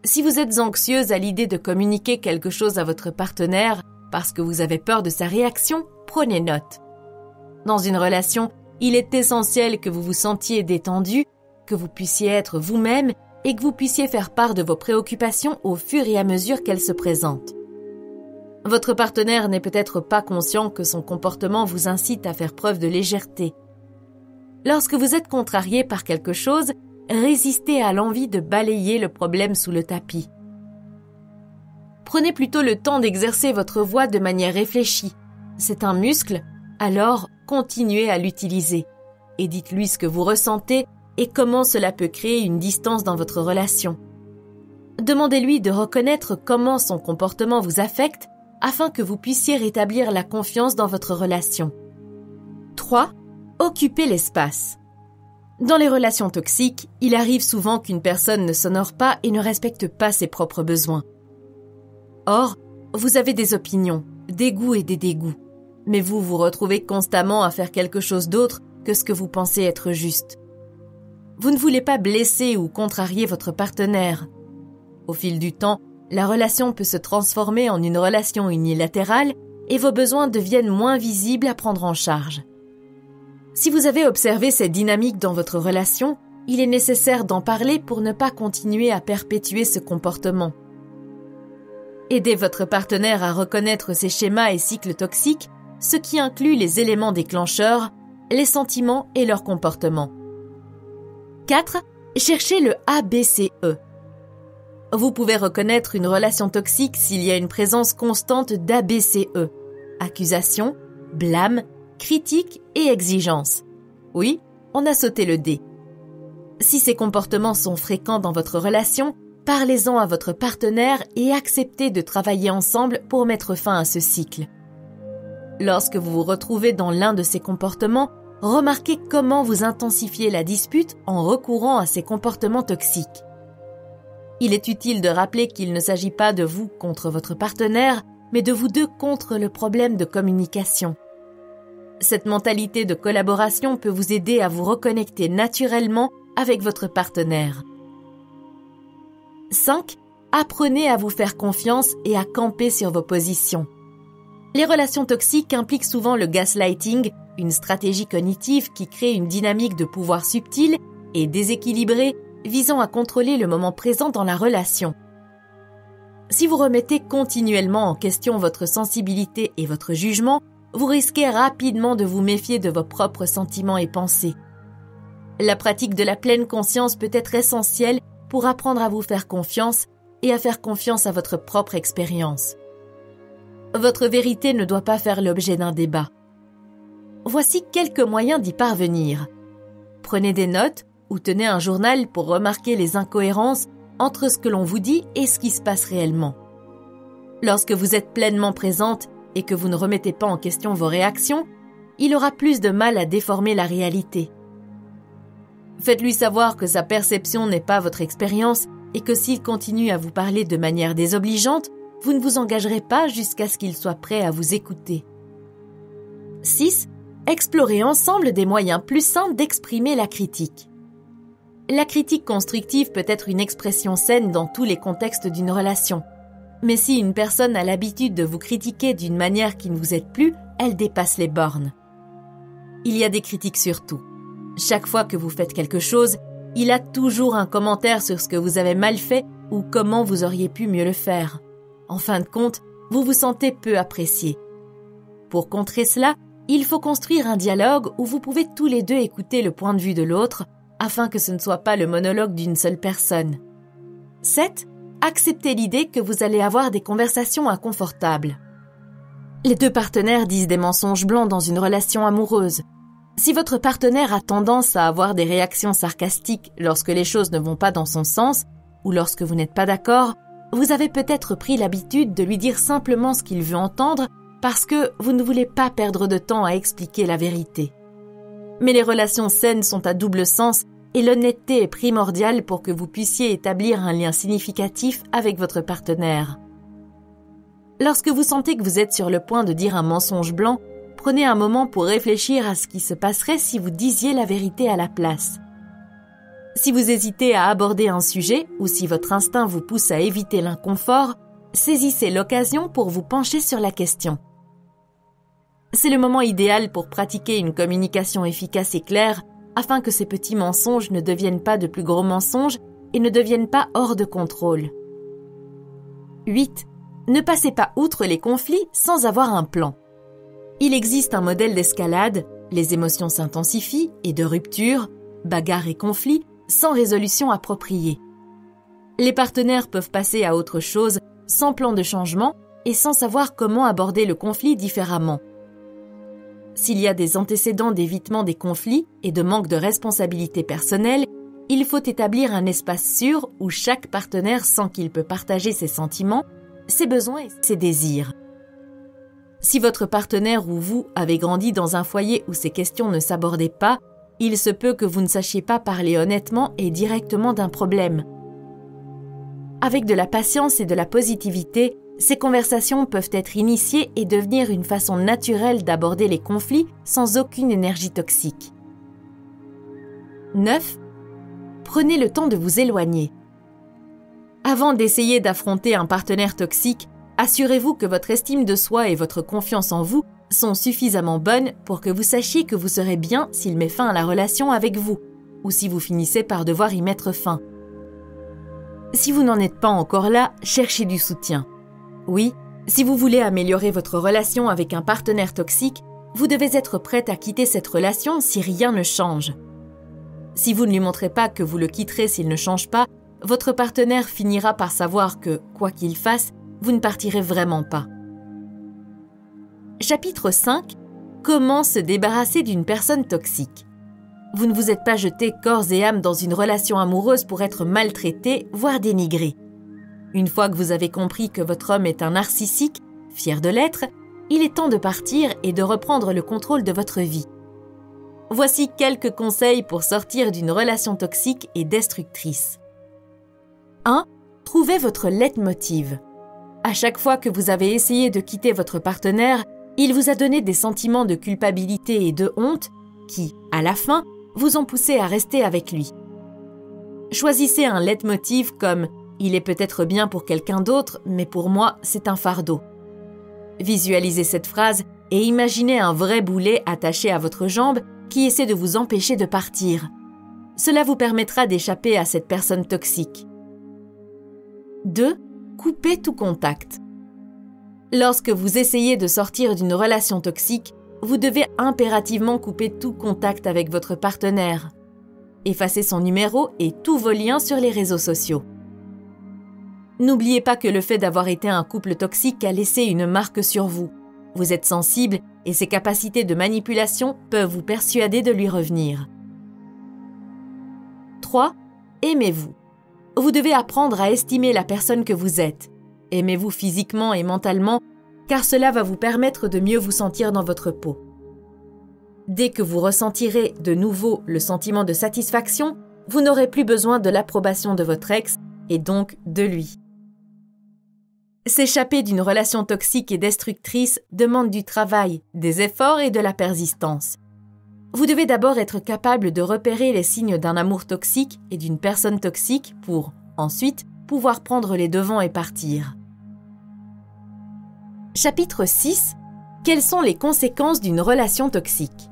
Si vous êtes anxieuse à l'idée de communiquer quelque chose à votre partenaire parce que vous avez peur de sa réaction, prenez note. Dans une relation, Il est essentiel que vous vous sentiez détendu, que vous puissiez être vous-même et que vous puissiez faire part de vos préoccupations au fur et à mesure qu'elles se présentent. Votre partenaire n'est peut-être pas conscient que son comportement vous incite à faire preuve de légèreté. Lorsque vous êtes contrarié par quelque chose, résistez à l'envie de balayer le problème sous le tapis. Prenez plutôt le temps d'exercer votre voix de manière réfléchie. C'est un muscle, alors continuez à l'utiliser. Et dites-lui ce que vous ressentez et comment cela peut créer une distance dans votre relation? Demandez-lui de reconnaître comment son comportement vous affecte afin que vous puissiez rétablir la confiance dans votre relation. 3. Occupez l'espace. Dans les relations toxiques, il arrive souvent qu'une personne ne s'honore pas et ne respecte pas ses propres besoins. Or, vous avez des opinions, des goûts et des dégoûts, mais vous vous retrouvez constamment à faire quelque chose d'autre que ce que vous pensez être juste. Vous ne voulez pas blesser ou contrarier votre partenaire. Au fil du temps, la relation peut se transformer en une relation unilatérale et vos besoins deviennent moins visibles à prendre en charge. Si vous avez observé cette dynamique dans votre relation, il est nécessaire d'en parler pour ne pas continuer à perpétuer ce comportement. Aidez votre partenaire à reconnaître ses schémas et cycles toxiques, ce qui inclut les éléments déclencheurs, les sentiments et leur comportement. 4. Cherchez le ABCE. Vous pouvez reconnaître une relation toxique s'il y a une présence constante d'ABCE. Accusation, blâme, critique et exigence. Oui, on a sauté le D. Si ces comportements sont fréquents dans votre relation, parlez-en à votre partenaire et acceptez de travailler ensemble pour mettre fin à ce cycle. Lorsque vous vous retrouvez dans l'un de ces comportements, remarquez comment vous intensifiez la dispute en recourant à ces comportements toxiques. Il est utile de rappeler qu'il ne s'agit pas de vous contre votre partenaire, mais de vous deux contre le problème de communication. Cette mentalité de collaboration peut vous aider à vous reconnecter naturellement avec votre partenaire. 5. Apprenez à vous faire confiance et à camper sur vos positions. Les relations toxiques impliquent souvent le gaslighting, une stratégie cognitive qui crée une dynamique de pouvoir subtile et déséquilibrée visant à contrôler le moment présent dans la relation. Si vous remettez continuellement en question votre sensibilité et votre jugement, vous risquez rapidement de vous méfier de vos propres sentiments et pensées. La pratique de la pleine conscience peut être essentielle pour apprendre à vous faire confiance et à faire confiance à votre propre expérience. Votre vérité ne doit pas faire l'objet d'un débat. Voici quelques moyens d'y parvenir. Prenez des notes ou tenez un journal pour remarquer les incohérences entre ce que l'on vous dit et ce qui se passe réellement. Lorsque vous êtes pleinement présente et que vous ne remettez pas en question vos réactions, il aura plus de mal à déformer la réalité. Faites-lui savoir que sa perception n'est pas votre expérience et que s'il continue à vous parler de manière désobligeante, vous ne vous engagerez pas jusqu'à ce qu'il soit prêt à vous écouter. 6. Explorez ensemble des moyens plus simples d'exprimer la critique. La critique constructive peut être une expression saine dans tous les contextes d'une relation. Mais si une personne a l'habitude de vous critiquer d'une manière qui ne vous aide plus, elle dépasse les bornes. Il y a des critiques sur tout. Chaque fois que vous faites quelque chose, il a toujours un commentaire sur ce que vous avez mal fait ou comment vous auriez pu mieux le faire. En fin de compte, vous vous sentez peu apprécié. Pour contrer cela, il faut construire un dialogue où vous pouvez tous les deux écouter le point de vue de l'autre afin que ce ne soit pas le monologue d'une seule personne. 7. Acceptez l'idée que vous allez avoir des conversations inconfortables. Les deux partenaires disent des mensonges blancs dans une relation amoureuse. Si votre partenaire a tendance à avoir des réactions sarcastiques lorsque les choses ne vont pas dans son sens, ou lorsque vous n'êtes pas d'accord, vous avez peut-être pris l'habitude de lui dire simplement ce qu'il veut entendre parce que vous ne voulez pas perdre de temps à expliquer la vérité. Mais les relations saines sont à double sens et l'honnêteté est primordiale pour que vous puissiez établir un lien significatif avec votre partenaire. Lorsque vous sentez que vous êtes sur le point de dire un mensonge blanc, prenez un moment pour réfléchir à ce qui se passerait si vous disiez la vérité à la place. Si vous hésitez à aborder un sujet ou si votre instinct vous pousse à éviter l'inconfort, saisissez l'occasion pour vous pencher sur la question. C'est le moment idéal pour pratiquer une communication efficace et claire afin que ces petits mensonges ne deviennent pas de plus gros mensonges et ne deviennent pas hors de contrôle. 8. Ne passez pas outre les conflits sans avoir un plan. Il existe un modèle d'escalade, les émotions s'intensifient, et de rupture, bagarres et conflits, sans résolution appropriée. Les partenaires peuvent passer à autre chose sans plan de changement et sans savoir comment aborder le conflit différemment. S'il y a des antécédents d'évitement des conflits et de manque de responsabilité personnelle, il faut établir un espace sûr où chaque partenaire sent qu'il peut partager ses sentiments, ses besoins et ses désirs. Si votre partenaire ou vous avez grandi dans un foyer où ces questions ne s'abordaient pas, il se peut que vous ne sachiez pas parler honnêtement et directement d'un problème. Avec de la patience et de la positivité, ces conversations peuvent être initiées et devenir une façon naturelle d'aborder les conflits sans aucune énergie toxique. 9. Prenez le temps de vous éloigner. Avant d'essayer d'affronter un partenaire toxique, assurez-vous que votre estime de soi et votre confiance en vous sont suffisamment bonnes pour que vous sachiez que vous serez bien s'il met fin à la relation avec vous, ou si vous finissez par devoir y mettre fin. Si vous n'en êtes pas encore là, cherchez du soutien. Oui, si vous voulez améliorer votre relation avec un partenaire toxique, vous devez être prête à quitter cette relation si rien ne change. Si vous ne lui montrez pas que vous le quitterez s'il ne change pas, votre partenaire finira par savoir que, quoi qu'il fasse, vous ne partirez vraiment pas. Chapitre 5 Comment se débarrasser d'une personne toxique Vous ne vous êtes pas jeté corps et âme dans une relation amoureuse pour être maltraité, voire dénigré. Une fois que vous avez compris que votre homme est un narcissique, fier de l'être, il est temps de partir et de reprendre le contrôle de votre vie. Voici quelques conseils pour sortir d'une relation toxique et destructrice. 1. Trouvez votre leitmotiv. À chaque fois que vous avez essayé de quitter votre partenaire, il vous a donné des sentiments de culpabilité et de honte qui, à la fin, vous ont poussé à rester avec lui. Choisissez un leitmotiv comme il est peut-être bien pour quelqu'un d'autre, mais pour moi, c'est un fardeau. Visualisez cette phrase et imaginez un vrai boulet attaché à votre jambe qui essaie de vous empêcher de partir. Cela vous permettra d'échapper à cette personne toxique. 2. Coupez tout contact. Lorsque vous essayez de sortir d'une relation toxique, vous devez impérativement couper tout contact avec votre partenaire. Effacez son numéro et tous vos liens sur les réseaux sociaux. N'oubliez pas que le fait d'avoir été un couple toxique a laissé une marque sur vous. Vous êtes sensible et ses capacités de manipulation peuvent vous persuader de lui revenir. 3. Aimez-vous. Vous devez apprendre à estimer la personne que vous êtes. Aimez-vous physiquement et mentalement, car cela va vous permettre de mieux vous sentir dans votre peau. Dès que vous ressentirez de nouveau le sentiment de satisfaction, vous n'aurez plus besoin de l'approbation de votre ex et donc de lui. S'échapper d'une relation toxique et destructrice demande du travail, des efforts et de la persistance. Vous devez d'abord être capable de repérer les signes d'un amour toxique et d'une personne toxique pour, ensuite, pouvoir prendre les devants et partir. Chapitre 6 Quelles sont les conséquences d'une relation toxique?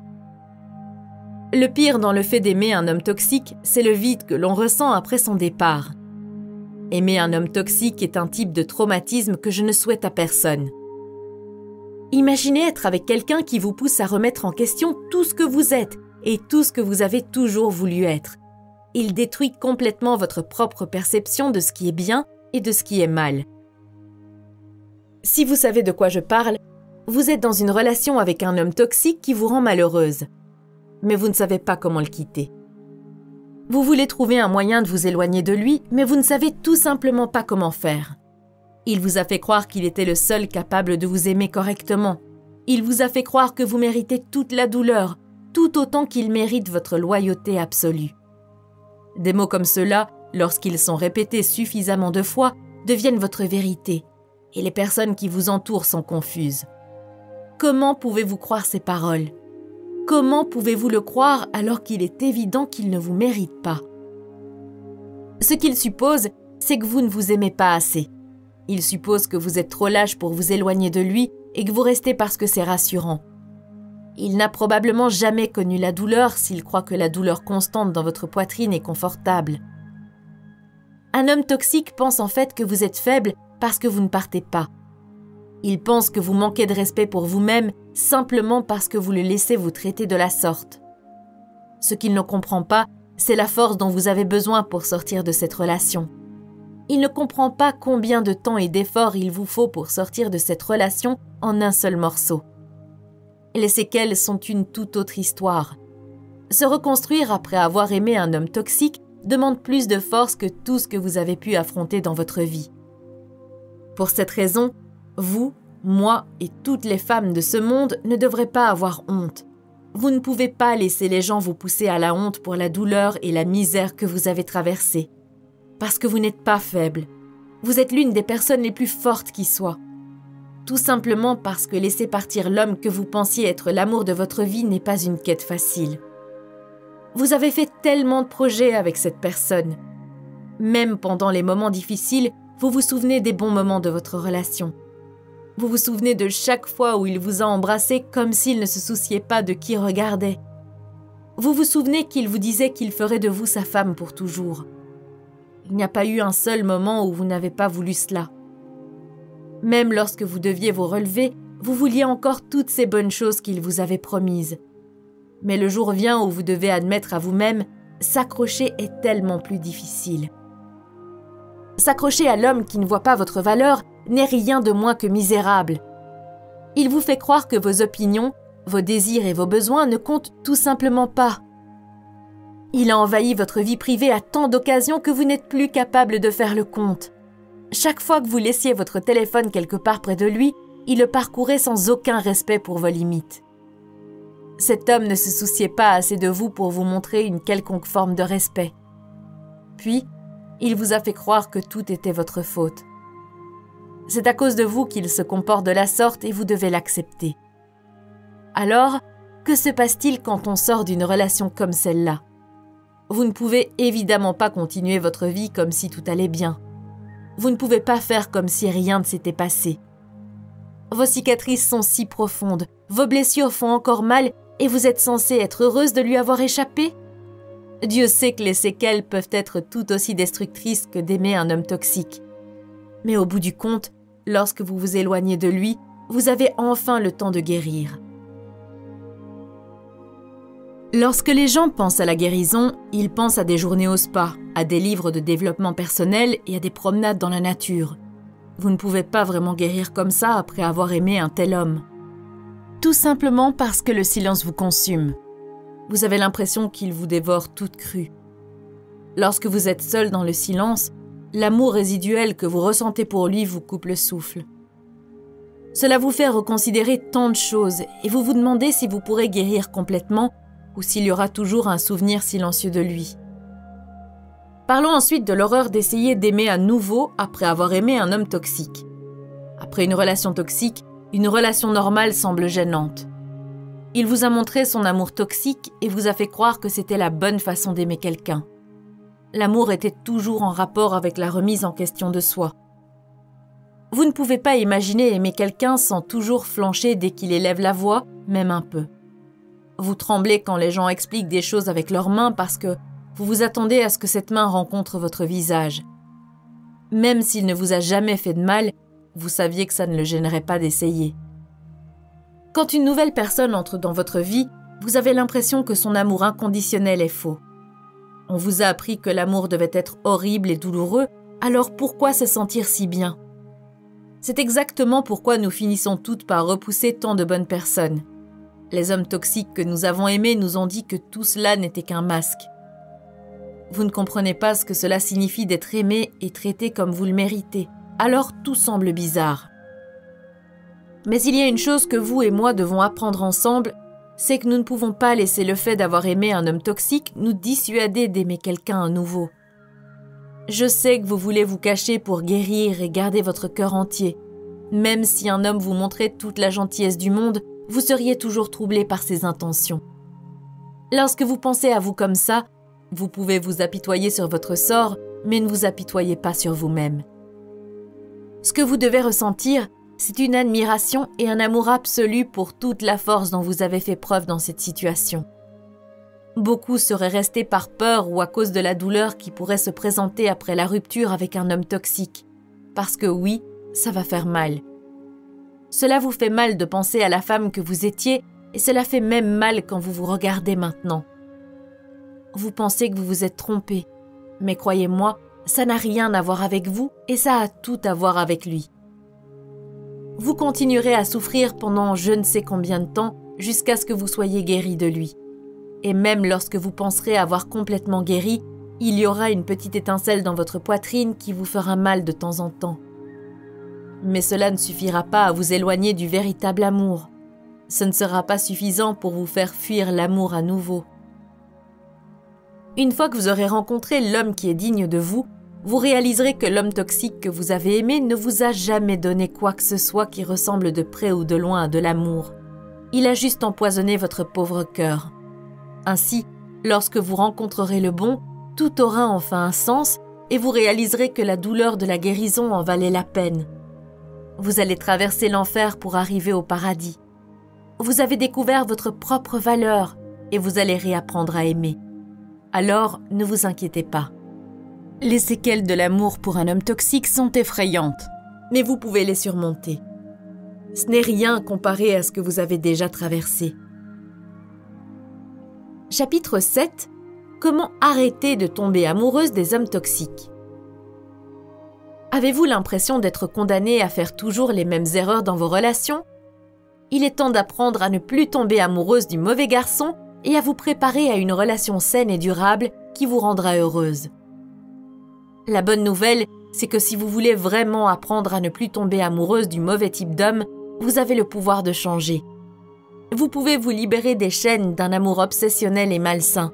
Le pire dans le fait d'aimer un homme toxique, c'est le vide que l'on ressent après son départ. Aimer un homme toxique est un type de traumatisme que je ne souhaite à personne. Imaginez être avec quelqu'un qui vous pousse à remettre en question tout ce que vous êtes et tout ce que vous avez toujours voulu être. Il détruit complètement votre propre perception de ce qui est bien et de ce qui est mal. Si vous savez de quoi je parle, vous êtes dans une relation avec un homme toxique qui vous rend malheureuse. Mais vous ne savez pas comment le quitter. Vous voulez trouver un moyen de vous éloigner de lui, mais vous ne savez tout simplement pas comment faire. Il vous a fait croire qu'il était le seul capable de vous aimer correctement. Il vous a fait croire que vous méritez toute la douleur, tout autant qu'il mérite votre loyauté absolue. Des mots comme cela, lorsqu'ils sont répétés suffisamment de fois, deviennent votre vérité, et les personnes qui vous entourent sont confuses. Comment pouvez-vous croire ces paroles? Comment pouvez-vous le croire alors qu'il est évident qu'il ne vous mérite pas? Ce qu'il suppose, c'est que vous ne vous aimez pas assez. Il suppose que vous êtes trop lâche pour vous éloigner de lui et que vous restez parce que c'est rassurant. Il n'a probablement jamais connu la douleur s'il croit que la douleur constante dans votre poitrine est confortable. Un homme toxique pense en fait que vous êtes faible parce que vous ne partez pas. Il pense que vous manquez de respect pour vous-même simplement parce que vous le laissez vous traiter de la sorte. Ce qu'il ne comprend pas, c'est la force dont vous avez besoin pour sortir de cette relation. Il ne comprend pas combien de temps et d'efforts il vous faut pour sortir de cette relation en un seul morceau. Les séquelles sont une toute autre histoire. Se reconstruire après avoir aimé un homme toxique demande plus de force que tout ce que vous avez pu affronter dans votre vie. Pour cette raison, vous, moi et toutes les femmes de ce monde ne devraient pas avoir honte. Vous ne pouvez pas laisser les gens vous pousser à la honte pour la douleur et la misère que vous avez traversées. Parce que vous n'êtes pas faible. Vous êtes l'une des personnes les plus fortes qui soient. Tout simplement parce que laisser partir l'homme que vous pensiez être l'amour de votre vie n'est pas une quête facile. Vous avez fait tellement de projets avec cette personne. Même pendant les moments difficiles, vous vous souvenez des bons moments de votre relation. Vous vous souvenez de chaque fois où il vous a embrassé comme s'il ne se souciait pas de qui regardait. Vous vous souvenez qu'il vous disait qu'il ferait de vous sa femme pour toujours. Il n'y a pas eu un seul moment où vous n'avez pas voulu cela. Même lorsque vous deviez vous relever, vous vouliez encore toutes ces bonnes choses qu'il vous avait promises. Mais le jour vient où vous devez admettre à vous-même, s'accrocher est tellement plus difficile. S'accrocher à l'homme qui ne voit pas votre valeur n'est rien de moins que misérable. Il vous fait croire que vos opinions, vos désirs et vos besoins ne comptent tout simplement pas. Il a envahi votre vie privée à tant d'occasions que vous n'êtes plus capable de faire le compte. Chaque fois que vous laissiez votre téléphone quelque part près de lui, il le parcourait sans aucun respect pour vos limites. Cet homme ne se souciait pas assez de vous pour vous montrer une quelconque forme de respect. Puis, il vous a fait croire que tout était votre faute. C'est à cause de vous qu'il se comporte de la sorte et vous devez l'accepter. Alors, que se passe-t-il quand on sort d'une relation comme celle-là? Vous ne pouvez évidemment pas continuer votre vie comme si tout allait bien. Vous ne pouvez pas faire comme si rien ne s'était passé. Vos cicatrices sont si profondes, vos blessures font encore mal et vous êtes censé être heureuse de lui avoir échappé? Dieu sait que les séquelles peuvent être tout aussi destructrices que d'aimer un homme toxique. Mais au bout du compte, lorsque vous vous éloignez de lui, vous avez enfin le temps de guérir. Lorsque les gens pensent à la guérison, ils pensent à des journées au spa, à des livres de développement personnel et à des promenades dans la nature. Vous ne pouvez pas vraiment guérir comme ça après avoir aimé un tel homme tout simplement parce que le silence vous consume. Vous avez l'impression qu'il vous dévore toute crue. Lorsque vous êtes seul dans le silence, l'amour résiduel que vous ressentez pour lui vous coupe le souffle. Cela vous fait reconsidérer tant de choses et vous vous demandez si vous pourrez guérir complètement ou s'il y aura toujours un souvenir silencieux de lui. Parlons ensuite de l'horreur d'essayer d'aimer à nouveau après avoir aimé un homme toxique. Après une relation toxique, une relation normale semble gênante. Il vous a montré son amour toxique et vous a fait croire que c'était la bonne façon d'aimer quelqu'un. L'amour était toujours en rapport avec la remise en question de soi. Vous ne pouvez pas imaginer aimer quelqu'un sans toujours flancher dès qu'il élève la voix, même un peu. Vous tremblez quand les gens expliquent des choses avec leurs mains parce que vous vous attendez à ce que cette main rencontre votre visage. Même s'il ne vous a jamais fait de mal, vous saviez que ça ne le gênerait pas d'essayer. Quand une nouvelle personne entre dans votre vie, vous avez l'impression que son amour inconditionnel est faux. On vous a appris que l'amour devait être horrible et douloureux, alors pourquoi se sentir si bien? C'est exactement pourquoi nous finissons toutes par repousser tant de bonnes personnes. Les hommes toxiques que nous avons aimés nous ont dit que tout cela n'était qu'un masque. Vous ne comprenez pas ce que cela signifie d'être aimé et traité comme vous le méritez alors tout semble bizarre. Mais il y a une chose que vous et moi devons apprendre ensemble, c'est que nous ne pouvons pas laisser le fait d'avoir aimé un homme toxique nous dissuader d'aimer quelqu'un à nouveau. Je sais que vous voulez vous cacher pour guérir et garder votre cœur entier. Même si un homme vous montrait toute la gentillesse du monde, vous seriez toujours troublé par ses intentions. Lorsque vous pensez à vous comme ça, vous pouvez vous apitoyer sur votre sort, mais ne vous apitoyez pas sur vous-même. Ce que vous devez ressentir, c'est une admiration et un amour absolu pour toute la force dont vous avez fait preuve dans cette situation. Beaucoup seraient restés par peur ou à cause de la douleur qui pourrait se présenter après la rupture avec un homme toxique. Parce que oui, ça va faire mal. Cela vous fait mal de penser à la femme que vous étiez et cela fait même mal quand vous vous regardez maintenant. Vous pensez que vous vous êtes trompé, mais croyez-moi, ça n'a rien à voir avec vous et ça a tout à voir avec lui. Vous continuerez à souffrir pendant je ne sais combien de temps jusqu'à ce que vous soyez guéri de lui. Et même lorsque vous penserez avoir complètement guéri, il y aura une petite étincelle dans votre poitrine qui vous fera mal de temps en temps. Mais cela ne suffira pas à vous éloigner du véritable amour. Ce ne sera pas suffisant pour vous faire fuir l'amour à nouveau. Une fois que vous aurez rencontré l'homme qui est digne de vous, vous réaliserez que l'homme toxique que vous avez aimé ne vous a jamais donné quoi que ce soit qui ressemble de près ou de loin à de l'amour. Il a juste empoisonné votre pauvre cœur. Ainsi, lorsque vous rencontrerez le bon, tout aura enfin un sens et vous réaliserez que la douleur de la guérison en valait la peine. Vous allez traverser l'enfer pour arriver au paradis. Vous avez découvert votre propre valeur et vous allez réapprendre à aimer. Alors ne vous inquiétez pas. Les séquelles de l'amour pour un homme toxique sont effrayantes, mais vous pouvez les surmonter. Ce n'est rien comparé à ce que vous avez déjà traversé. Chapitre 7 Comment arrêter de tomber amoureuse des hommes toxiques? Avez-vous l'impression d'être condamné à faire toujours les mêmes erreurs dans vos relations? Il est temps d'apprendre à ne plus tomber amoureuse du mauvais garçon et à vous préparer à une relation saine et durable qui vous rendra heureuse. La bonne nouvelle, c'est que si vous voulez vraiment apprendre à ne plus tomber amoureuse du mauvais type d'homme, vous avez le pouvoir de changer. Vous pouvez vous libérer des chaînes d'un amour obsessionnel et malsain.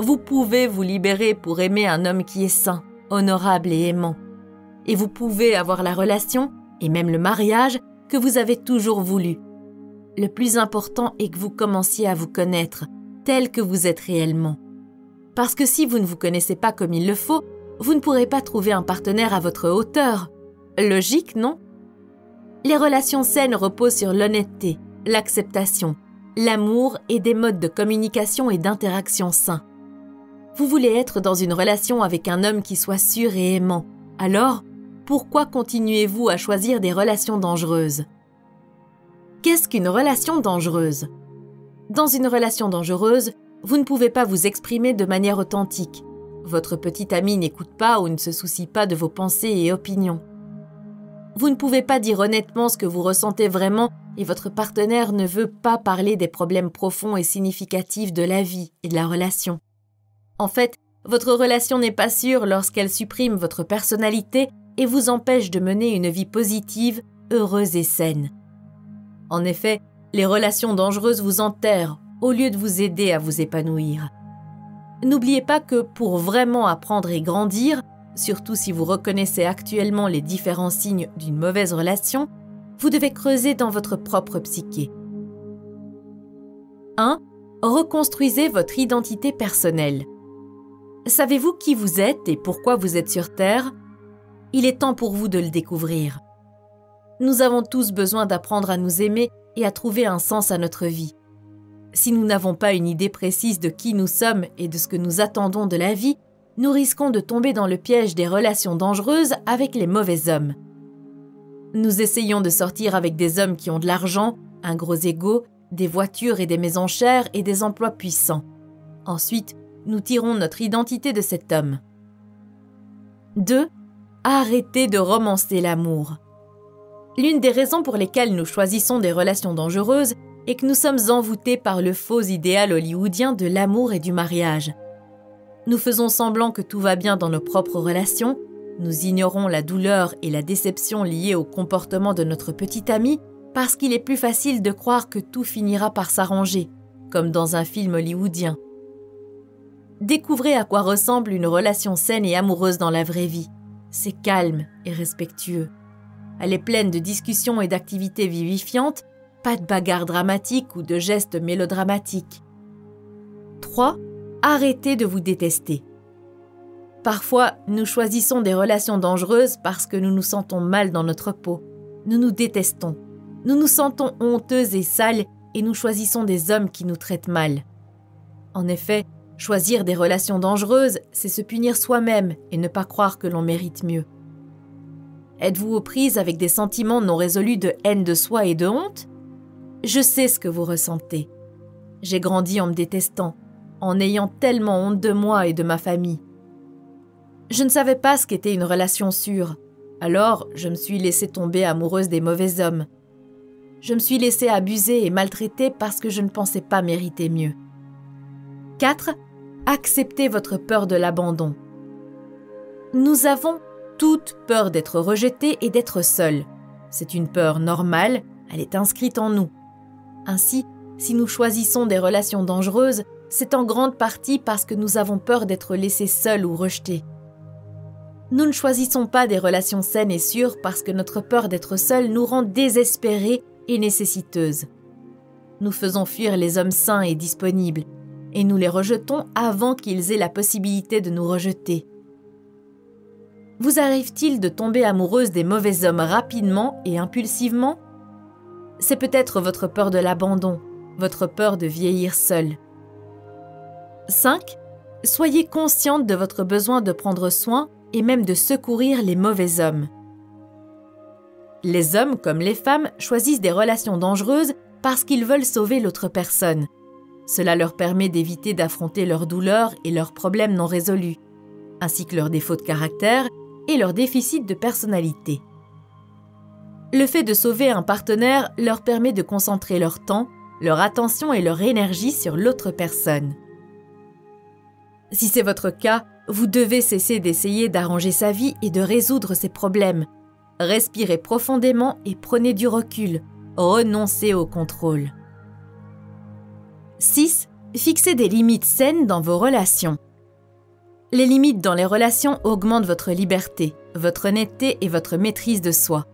Vous pouvez vous libérer pour aimer un homme qui est sain, honorable et aimant et vous pouvez avoir la relation, et même le mariage, que vous avez toujours voulu. Le plus important est que vous commenciez à vous connaître, tel que vous êtes réellement. Parce que si vous ne vous connaissez pas comme il le faut, vous ne pourrez pas trouver un partenaire à votre hauteur. Logique, non? Les relations saines reposent sur l'honnêteté, l'acceptation, l'amour et des modes de communication et d'interaction sains. Vous voulez être dans une relation avec un homme qui soit sûr et aimant. Alors, pourquoi continuez-vous à choisir des relations dangereuses? Qu'est-ce qu'une relation dangereuse? Dans une relation dangereuse, vous ne pouvez pas vous exprimer de manière authentique. Votre petit ami n'écoute pas ou ne se soucie pas de vos pensées et opinions. Vous ne pouvez pas dire honnêtement ce que vous ressentez vraiment et votre partenaire ne veut pas parler des problèmes profonds et significatifs de la vie et de la relation. En fait, votre relation n'est pas sûre lorsqu'elle supprime votre personnalité et vous empêche de mener une vie positive, heureuse et saine. En effet, les relations dangereuses vous enterrent au lieu de vous aider à vous épanouir. N'oubliez pas que pour vraiment apprendre et grandir, surtout si vous reconnaissez actuellement les différents signes d'une mauvaise relation, vous devez creuser dans votre propre psyché. 1. Reconstruisez votre identité personnelle. Savez-vous qui vous êtes et pourquoi vous êtes sur Terre? Il est temps pour vous de le découvrir. Nous avons tous besoin d'apprendre à nous aimer et à trouver un sens à notre vie. Si nous n'avons pas une idée précise de qui nous sommes et de ce que nous attendons de la vie, nous risquons de tomber dans le piège des relations dangereuses avec les mauvais hommes. Nous essayons de sortir avec des hommes qui ont de l'argent, un gros ego, des voitures et des maisons chères et des emplois puissants. Ensuite, nous tirons notre identité de cet homme. 2. Arrêtez de romancer l'amour. L'une des raisons pour lesquelles nous choisissons des relations dangereuses est que nous sommes envoûtés par le faux idéal hollywoodien de l'amour et du mariage. Nous faisons semblant que tout va bien dans nos propres relations, nous ignorons la douleur et la déception liées au comportement de notre petit ami parce qu'il est plus facile de croire que tout finira par s'arranger, comme dans un film hollywoodien. Découvrez à quoi ressemble une relation saine et amoureuse dans la vraie vie. C'est calme et respectueux. Elle est pleine de discussions et d'activités vivifiantes, pas de bagarres dramatiques ou de gestes mélodramatiques. 3. Arrêtez de vous détester. Parfois, nous choisissons des relations dangereuses parce que nous nous sentons mal dans notre peau. nous nous détestons. Nous nous sentons honteuses et sales et nous choisissons des hommes qui nous traitent mal. En effet, choisir des relations dangereuses, c'est se punir soi-même et ne pas croire que l'on mérite mieux. Êtes-vous aux prises avec des sentiments non résolus de haine de soi et de honte? Je sais ce que vous ressentez. J'ai grandi en me détestant, en ayant tellement honte de moi et de ma famille. Je ne savais pas ce qu'était une relation sûre, alors je me suis laissée tomber amoureuse des mauvais hommes. Je me suis laissée abuser et maltraiter parce que je ne pensais pas mériter mieux. 4. Acceptez votre peur de l'abandon. Nous avons toute peur d'être rejetés et d'être seuls. C'est une peur normale, elle est inscrite en nous. Ainsi, si nous choisissons des relations dangereuses, c'est en grande partie parce que nous avons peur d'être laissés seuls ou rejetés. Nous ne choisissons pas des relations saines et sûres parce que notre peur d'être seuls nous rend désespérés et nécessiteuses. Nous faisons fuir les hommes sains et disponibles, et nous les rejetons avant qu'ils aient la possibilité de nous rejeter. Vous arrive-t-il de tomber amoureuse des mauvais hommes rapidement et impulsivement? C'est peut-être votre peur de l'abandon, votre peur de vieillir seul. 5. Soyez consciente de votre besoin de prendre soin et même de secourir les mauvais hommes. Les hommes comme les femmes choisissent des relations dangereuses parce qu'ils veulent sauver l'autre personne. Cela leur permet d'éviter d'affronter leurs douleurs et leurs problèmes non résolus, ainsi que leurs défauts de caractère et leurs déficits de personnalité. Le fait de sauver un partenaire leur permet de concentrer leur temps, leur attention et leur énergie sur l'autre personne. Si c'est votre cas, vous devez cesser d'essayer d'arranger sa vie et de résoudre ses problèmes. Respirez profondément et prenez du recul. Renoncez au contrôle. 6. Fixez des limites saines dans vos relations. Les limites dans les relations augmentent votre liberté, votre honnêteté et votre maîtrise de soi.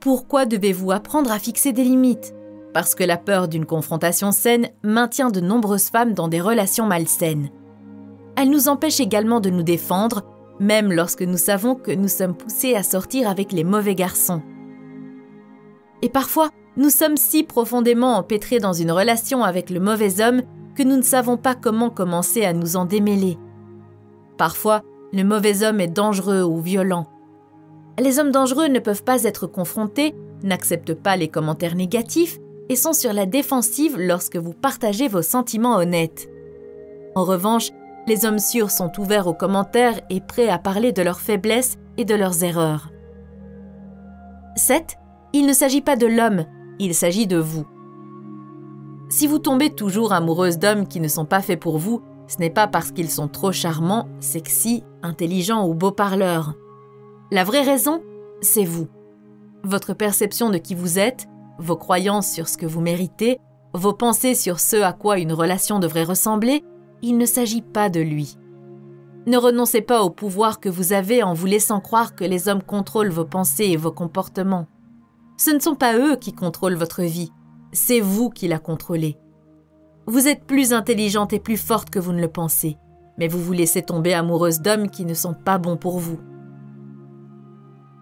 Pourquoi devez-vous apprendre à fixer des limites? Parce que la peur d'une confrontation saine maintient de nombreuses femmes dans des relations malsaines elle nous empêche également de nous défendre, même lorsque nous savons que nous sommes poussés à sortir avec les mauvais garçons. Et parfois, nous sommes si profondément empêtrés dans une relation avec le mauvais homme que nous ne savons pas comment commencer à nous en démêler. Parfois, le mauvais homme est dangereux ou violent. Les hommes dangereux ne peuvent pas être confrontés, n'acceptent pas les commentaires négatifs et sont sur la défensive lorsque vous partagez vos sentiments honnêtes. En revanche, les hommes sûrs sont ouverts aux commentaires et prêts à parler de leurs faiblesses et de leurs erreurs. 7. Il ne s'agit pas de l'homme, il s'agit de vous. Si vous tombez toujours amoureuse d'hommes qui ne sont pas faits pour vous, ce n'est pas parce qu'ils sont trop charmants, sexy, intelligents ou beaux parleurs. La vraie raison, c'est vous. Votre perception de qui vous êtes, vos croyances sur ce que vous méritez, vos pensées sur ce à quoi une relation devrait ressembler, il ne s'agit pas de lui. Ne renoncez pas au pouvoir que vous avez en vous laissant croire que les hommes contrôlent vos pensées et vos comportements. Ce ne sont pas eux qui contrôlent votre vie, c'est vous qui la contrôlez. Vous êtes plus intelligente et plus forte que vous ne le pensez, mais vous vous laissez tomber amoureuse d'hommes qui ne sont pas bons pour vous.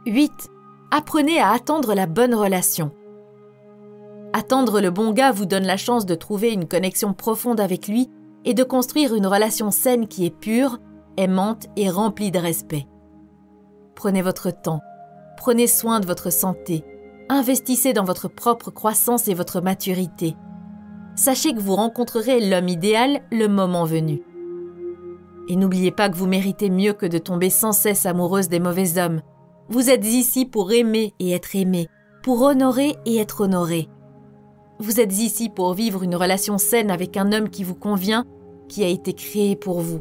8. Apprenez à attendre la bonne relation. Attendre le bon gars vous donne la chance de trouver une connexion profonde avec lui et de construire une relation saine qui est pure, aimante et remplie de respect. Prenez votre temps, prenez soin de votre santé, investissez dans votre propre croissance et votre maturité. Sachez que vous rencontrerez l'homme idéal le moment venu. Et n'oubliez pas que vous méritez mieux que de tomber sans cesse amoureuse des mauvais hommes. Vous êtes ici pour aimer et être aimé, pour honorer et être honoré. Vous êtes ici pour vivre une relation saine avec un homme qui vous convient qui a été créé pour vous.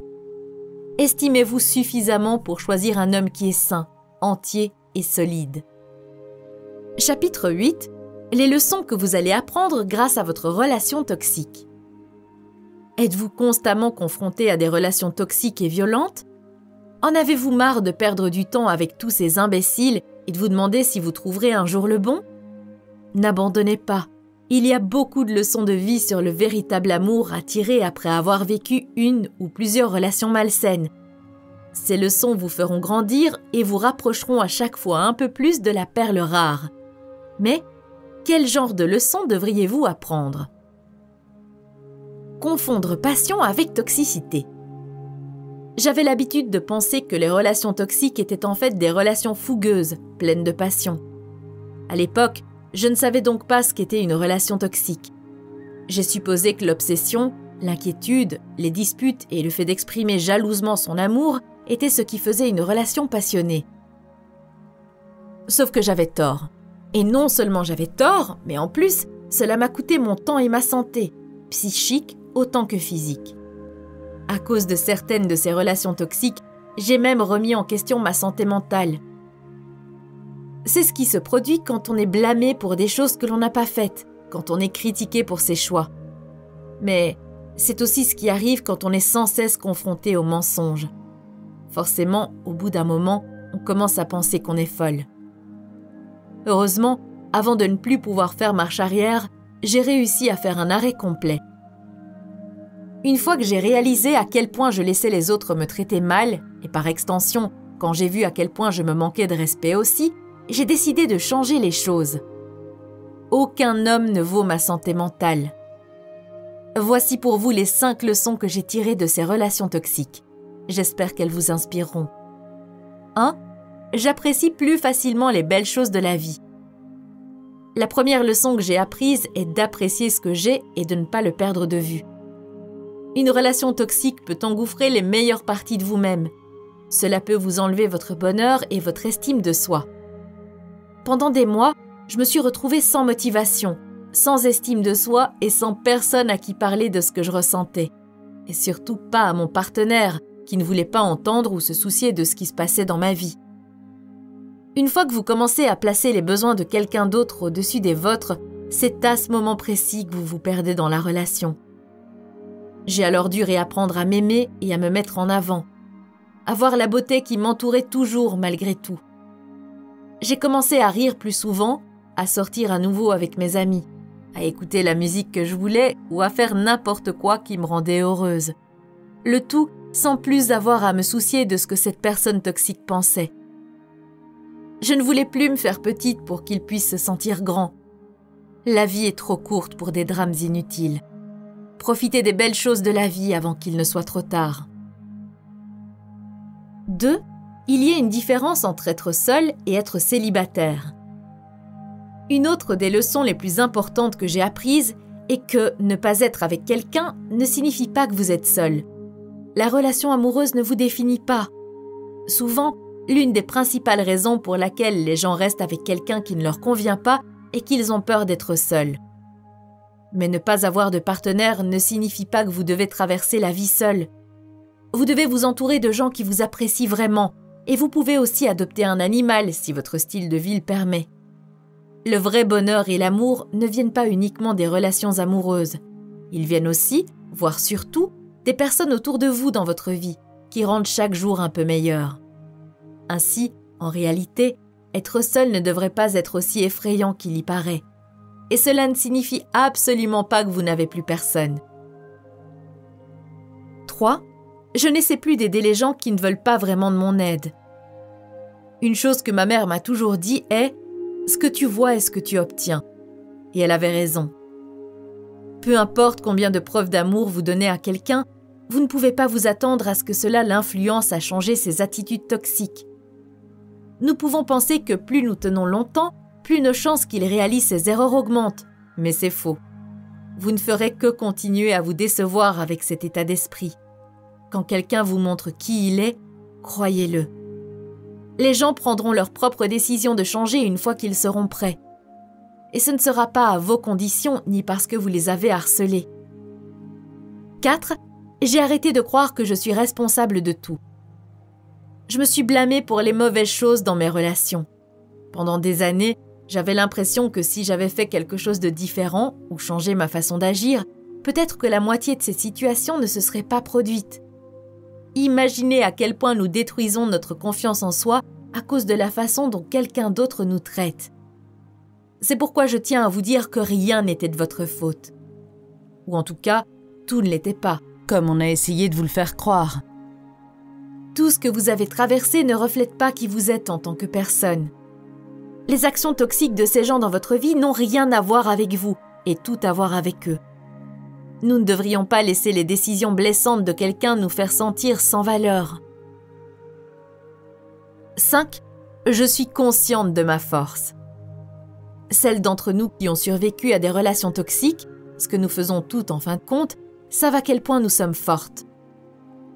Estimez-vous suffisamment pour choisir un homme qui est sain, entier et solide. Chapitre 8 Les leçons que vous allez apprendre grâce à votre relation toxique. Êtes-vous constamment confronté à des relations toxiques et violentes? En avez-vous marre de perdre du temps avec tous ces imbéciles et de vous demander si vous trouverez un jour le bon? N'abandonnez pas, il y a beaucoup de leçons de vie sur le véritable amour à tirer après avoir vécu une ou plusieurs relations malsaines. Ces leçons vous feront grandir et vous rapprocheront à chaque fois un peu plus de la perle rare, Mais quel genre de leçon devriez-vous apprendre? Confondre passion avec toxicité. J'avais l'habitude de penser que les relations toxiques étaient en fait des relations fougueuses, pleines de passion. À l'époque, je ne savais donc pas ce qu'était une relation toxique. J'ai supposé que l'obsession, l'inquiétude, les disputes et le fait d'exprimer jalousement son amour étaient ce qui faisait une relation passionnée. Sauf que j'avais tort. Et non seulement j'avais tort, mais en plus, cela m'a coûté mon temps et ma santé, psychique autant que physique. À cause de certaines de ces relations toxiques, j'ai même remis en question ma santé mentale. C'est ce qui se produit quand on est blâmé pour des choses que l'on n'a pas faites, quand on est critiqué pour ses choix. Mais c'est aussi ce qui arrive quand on est sans cesse confronté aux mensonges. Forcément, au bout d'un moment, on commence à penser qu'on est folle. Heureusement, avant de ne plus pouvoir faire marche arrière, j'ai réussi à faire un arrêt complet. Une fois que j'ai réalisé à quel point je laissais les autres me traiter mal, et par extension, quand j'ai vu à quel point je me manquais de respect aussi, j'ai décidé de changer les choses. Aucun homme ne vaut ma santé mentale. Voici pour vous les cinq leçons que j'ai tirées de ces relations toxiques. J'espère qu'elles vous inspireront. 1 j'apprécie plus facilement les belles choses de la vie. La première leçon que j'ai apprise est d'apprécier ce que j'ai et de ne pas le perdre de vue. Une relation toxique peut engouffrer les meilleures parties de vous-même. Cela peut vous enlever votre bonheur et votre estime de soi. Pendant des mois, je me suis retrouvée sans motivation, sans estime de soi et sans personne à qui parler de ce que je ressentais. Et surtout pas à mon partenaire, qui ne voulait pas entendre ou se soucier de ce qui se passait dans ma vie. Une fois que vous commencez à placer les besoins de quelqu'un d'autre au-dessus des vôtres, c'est à ce moment précis que vous vous perdez dans la relation. J'ai alors dû réapprendre à m'aimer et à me mettre en avant, à voir la beauté qui m'entourait toujours malgré tout. J'ai commencé à rire plus souvent, à sortir à nouveau avec mes amis, à écouter la musique que je voulais ou à faire n'importe quoi qui me rendait heureuse. Le tout sans plus avoir à me soucier de ce que cette personne toxique pensait. Je ne voulais plus me faire petite pour qu'il puisse se sentir grand. La vie est trop courte pour des drames inutiles. Profitez des belles choses de la vie avant qu'il ne soit trop tard. 2. Il y a une différence entre être seul et être célibataire. Une autre des leçons les plus importantes que j'ai apprises est que ne pas être avec quelqu'un ne signifie pas que vous êtes seul. La relation amoureuse ne vous définit pas. Souvent, L'une des principales raisons pour laquelle les gens restent avec quelqu'un qui ne leur convient pas est qu'ils ont peur d'être seuls. Mais ne pas avoir de partenaire ne signifie pas que vous devez traverser la vie seul. Vous devez vous entourer de gens qui vous apprécient vraiment, et vous pouvez aussi adopter un animal si votre style de vie le permet. Le vrai bonheur et l'amour ne viennent pas uniquement des relations amoureuses. Ils viennent aussi, voire surtout, des personnes autour de vous dans votre vie, qui rendent chaque jour un peu meilleur. Ainsi, en réalité, être seul ne devrait pas être aussi effrayant qu'il y paraît. Et cela ne signifie absolument pas que vous n'avez plus personne. 3. Je n'essaie plus d'aider les gens qui ne veulent pas vraiment de mon aide. Une chose que ma mère m'a toujours dit est ⁇ Ce que tu vois est ce que tu obtiens ⁇ Et elle avait raison. Peu importe combien de preuves d'amour vous donnez à quelqu'un, vous ne pouvez pas vous attendre à ce que cela l'influence à changer ses attitudes toxiques nous pouvons penser que plus nous tenons longtemps, plus nos chances qu'il réalise ses erreurs augmentent. Mais c'est faux. Vous ne ferez que continuer à vous décevoir avec cet état d'esprit. Quand quelqu'un vous montre qui il est, croyez-le. Les gens prendront leur propre décision de changer une fois qu'ils seront prêts. Et ce ne sera pas à vos conditions ni parce que vous les avez harcelés. 4. J'ai arrêté de croire que je suis responsable de tout je me suis blâmée pour les mauvaises choses dans mes relations. Pendant des années, j'avais l'impression que si j'avais fait quelque chose de différent ou changé ma façon d'agir, peut-être que la moitié de ces situations ne se seraient pas produites. Imaginez à quel point nous détruisons notre confiance en soi à cause de la façon dont quelqu'un d'autre nous traite. C'est pourquoi je tiens à vous dire que rien n'était de votre faute. Ou en tout cas, tout ne l'était pas, comme on a essayé de vous le faire croire. Tout ce que vous avez traversé ne reflète pas qui vous êtes en tant que personne. Les actions toxiques de ces gens dans votre vie n'ont rien à voir avec vous et tout à voir avec eux. Nous ne devrions pas laisser les décisions blessantes de quelqu'un nous faire sentir sans valeur. 5. Je suis consciente de ma force. Celles d'entre nous qui ont survécu à des relations toxiques, ce que nous faisons toutes en fin de compte, savent à quel point nous sommes fortes.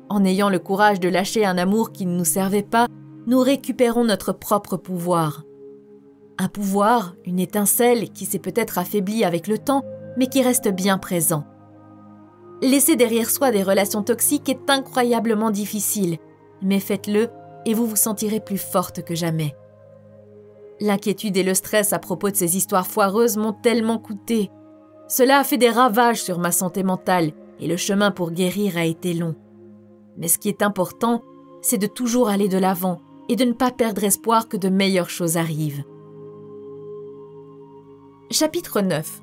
En ayant le courage de lâcher un amour qui ne nous servait pas, nous récupérons notre propre pouvoir. Un pouvoir, une étincelle qui s'est peut-être affaiblie avec le temps, mais qui reste bien présent. Laisser derrière soi des relations toxiques est incroyablement difficile, mais faites-le et vous vous sentirez plus forte que jamais. L'inquiétude et le stress à propos de ces histoires foireuses m'ont tellement coûté. Cela a fait des ravages sur ma santé mentale et le chemin pour guérir a été long. Mais ce qui est important, c'est de toujours aller de l'avant et de ne pas perdre espoir que de meilleures choses arrivent. Chapitre 9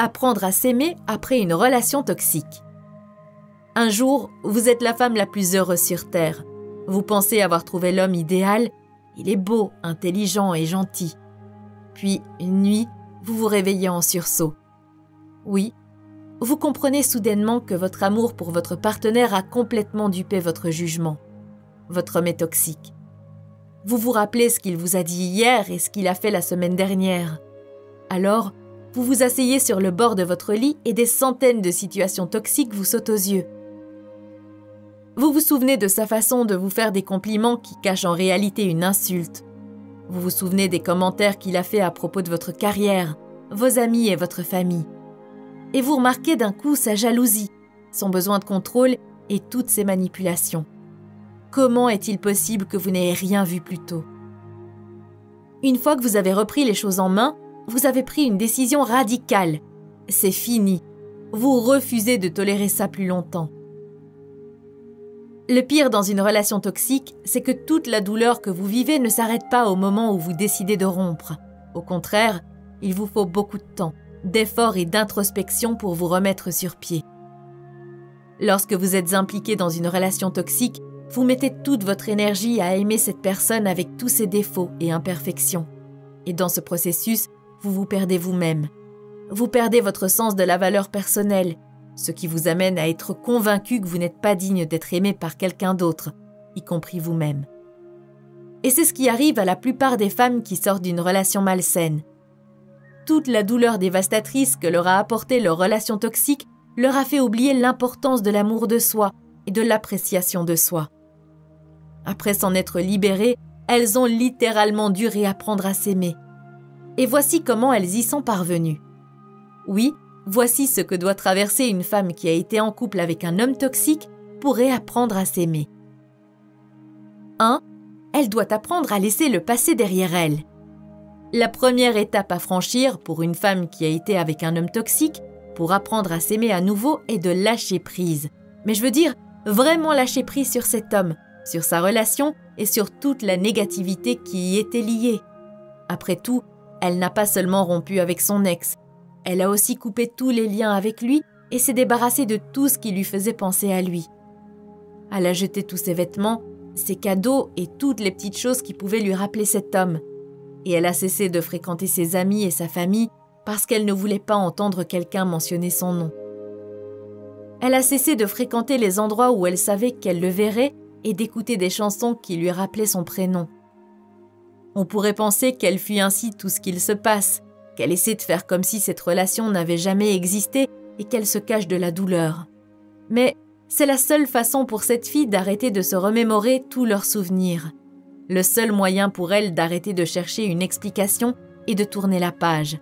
Apprendre à s'aimer après une relation toxique. Un jour, vous êtes la femme la plus heureuse sur Terre. Vous pensez avoir trouvé l'homme idéal. Il est beau, intelligent et gentil. Puis, une nuit, vous vous réveillez en sursaut. Oui, vous comprenez soudainement que votre amour pour votre partenaire a complètement dupé votre jugement. Votre homme est toxique. Vous vous rappelez ce qu'il vous a dit hier et ce qu'il a fait la semaine dernière. Alors, vous vous asseyez sur le bord de votre lit et des centaines de situations toxiques vous sautent aux yeux. Vous vous souvenez de sa façon de vous faire des compliments qui cachent en réalité une insulte. Vous vous souvenez des commentaires qu'il a fait à propos de votre carrière, vos amis et votre famille. Et vous remarquez d'un coup sa jalousie, son besoin de contrôle et toutes ses manipulations. Comment est-il possible que vous n'ayez rien vu plus tôt? Une fois que vous avez repris les choses en main, vous avez pris une décision radicale. C'est fini. Vous refusez de tolérer ça plus longtemps. Le pire dans une relation toxique, c'est que toute la douleur que vous vivez ne s'arrête pas au moment où vous décidez de rompre. Au contraire, il vous faut beaucoup de temps, d'efforts et d'introspection pour vous remettre sur pied. Lorsque vous êtes impliqué dans une relation toxique, vous mettez toute votre énergie à aimer cette personne avec tous ses défauts et imperfections. Et dans ce processus, vous vous perdez vous-même. Vous perdez votre sens de la valeur personnelle ce qui vous amène à être convaincu que vous n'êtes pas digne d'être aimé par quelqu'un d'autre, y compris vous-même. Et c'est ce qui arrive à la plupart des femmes qui sortent d'une relation malsaine. Toute la douleur dévastatrice que leur a apporté leur relation toxique leur a fait oublier l'importance de l'amour de soi et de l'appréciation de soi. Après s'en être libérées, elles ont littéralement dû réapprendre à s'aimer. Et voici comment elles y sont parvenues. Oui, Voici ce que doit traverser une femme qui a été en couple avec un homme toxique pour réapprendre à s'aimer. 1. Elle doit apprendre à laisser le passé derrière elle. La première étape à franchir pour une femme qui a été avec un homme toxique pour apprendre à s'aimer à nouveau est de lâcher prise. Mais je veux dire vraiment lâcher prise sur cet homme, sur sa relation et sur toute la négativité qui y était liée. Après tout, elle n'a pas seulement rompu avec son ex, elle a aussi coupé tous les liens avec lui et s'est débarrassée de tout ce qui lui faisait penser à lui. Elle a jeté tous ses vêtements, ses cadeaux et toutes les petites choses qui pouvaient lui rappeler cet homme. Et elle a cessé de fréquenter ses amis et sa famille parce qu'elle ne voulait pas entendre quelqu'un mentionner son nom. Elle a cessé de fréquenter les endroits où elle savait qu'elle le verrait et d'écouter des chansons qui lui rappelaient son prénom. On pourrait penser qu'elle fuit ainsi tout ce qu'il se passe, qu'elle essaie de faire comme si cette relation n'avait jamais existé et qu'elle se cache de la douleur. Mais c'est la seule façon pour cette fille d'arrêter de se remémorer tous leurs souvenirs. Le seul moyen pour elle d'arrêter de chercher une explication et de tourner la page.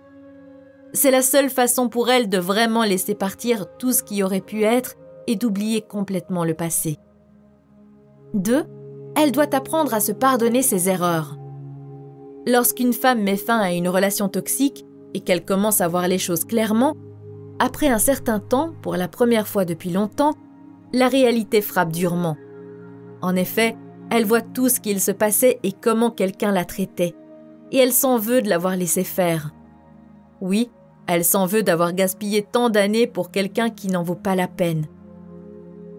C'est la seule façon pour elle de vraiment laisser partir tout ce qui aurait pu être et d'oublier complètement le passé. 2. Elle doit apprendre à se pardonner ses erreurs. Lorsqu'une femme met fin à une relation toxique et qu'elle commence à voir les choses clairement, après un certain temps, pour la première fois depuis longtemps, la réalité frappe durement. En effet, elle voit tout ce qu'il se passait et comment quelqu'un la traitait, et elle s'en veut de l'avoir laissé faire. Oui, elle s'en veut d'avoir gaspillé tant d'années pour quelqu'un qui n'en vaut pas la peine.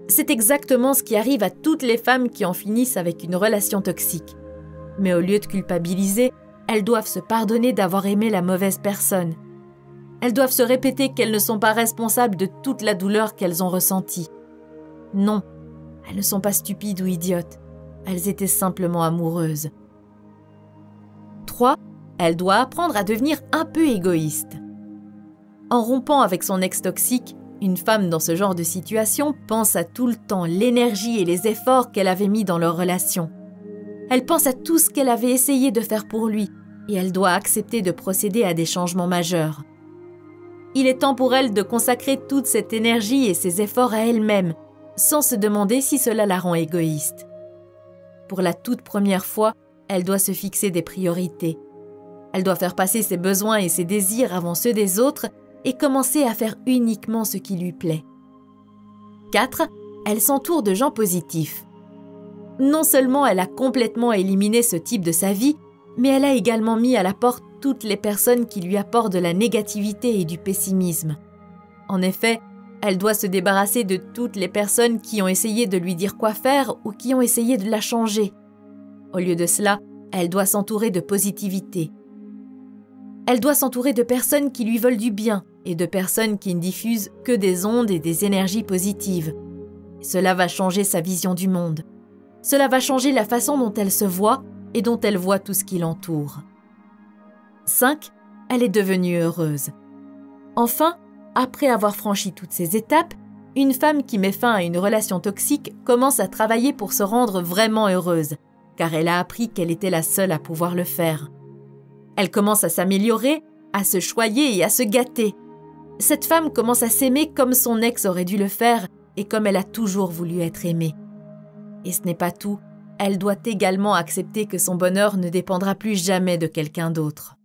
C'est exactement ce qui arrive à toutes les femmes qui en finissent avec une relation toxique. Mais au lieu de culpabiliser, elles doivent se pardonner d'avoir aimé la mauvaise personne. Elles doivent se répéter qu'elles ne sont pas responsables de toute la douleur qu'elles ont ressentie. Non, elles ne sont pas stupides ou idiotes. Elles étaient simplement amoureuses. 3. Elle doit apprendre à devenir un peu égoïste. En rompant avec son ex toxique, une femme dans ce genre de situation pense à tout le temps l'énergie et les efforts qu'elle avait mis dans leur relation. Elle pense à tout ce qu'elle avait essayé de faire pour lui, et elle doit accepter de procéder à des changements majeurs. Il est temps pour elle de consacrer toute cette énergie et ses efforts à elle-même, sans se demander si cela la rend égoïste. Pour la toute première fois, elle doit se fixer des priorités. Elle doit faire passer ses besoins et ses désirs avant ceux des autres et commencer à faire uniquement ce qui lui plaît. 4. Elle s'entoure de gens positifs. Non seulement elle a complètement éliminé ce type de sa vie, mais elle a également mis à la porte toutes les personnes qui lui apportent de la négativité et du pessimisme. En effet, elle doit se débarrasser de toutes les personnes qui ont essayé de lui dire quoi faire ou qui ont essayé de la changer. Au lieu de cela, elle doit s'entourer de positivité. Elle doit s'entourer de personnes qui lui veulent du bien et de personnes qui ne diffusent que des ondes et des énergies positives. Cela va changer sa vision du monde. Cela va changer la façon dont elle se voit et dont elle voit tout ce qui l'entoure. 5. Elle est devenue heureuse. Enfin, après avoir franchi toutes ces étapes, une femme qui met fin à une relation toxique commence à travailler pour se rendre vraiment heureuse, car elle a appris qu'elle était la seule à pouvoir le faire. Elle commence à s'améliorer, à se choyer et à se gâter. Cette femme commence à s'aimer comme son ex aurait dû le faire et comme elle a toujours voulu être aimée. Et ce n'est pas tout, elle doit également accepter que son bonheur ne dépendra plus jamais de quelqu'un d'autre.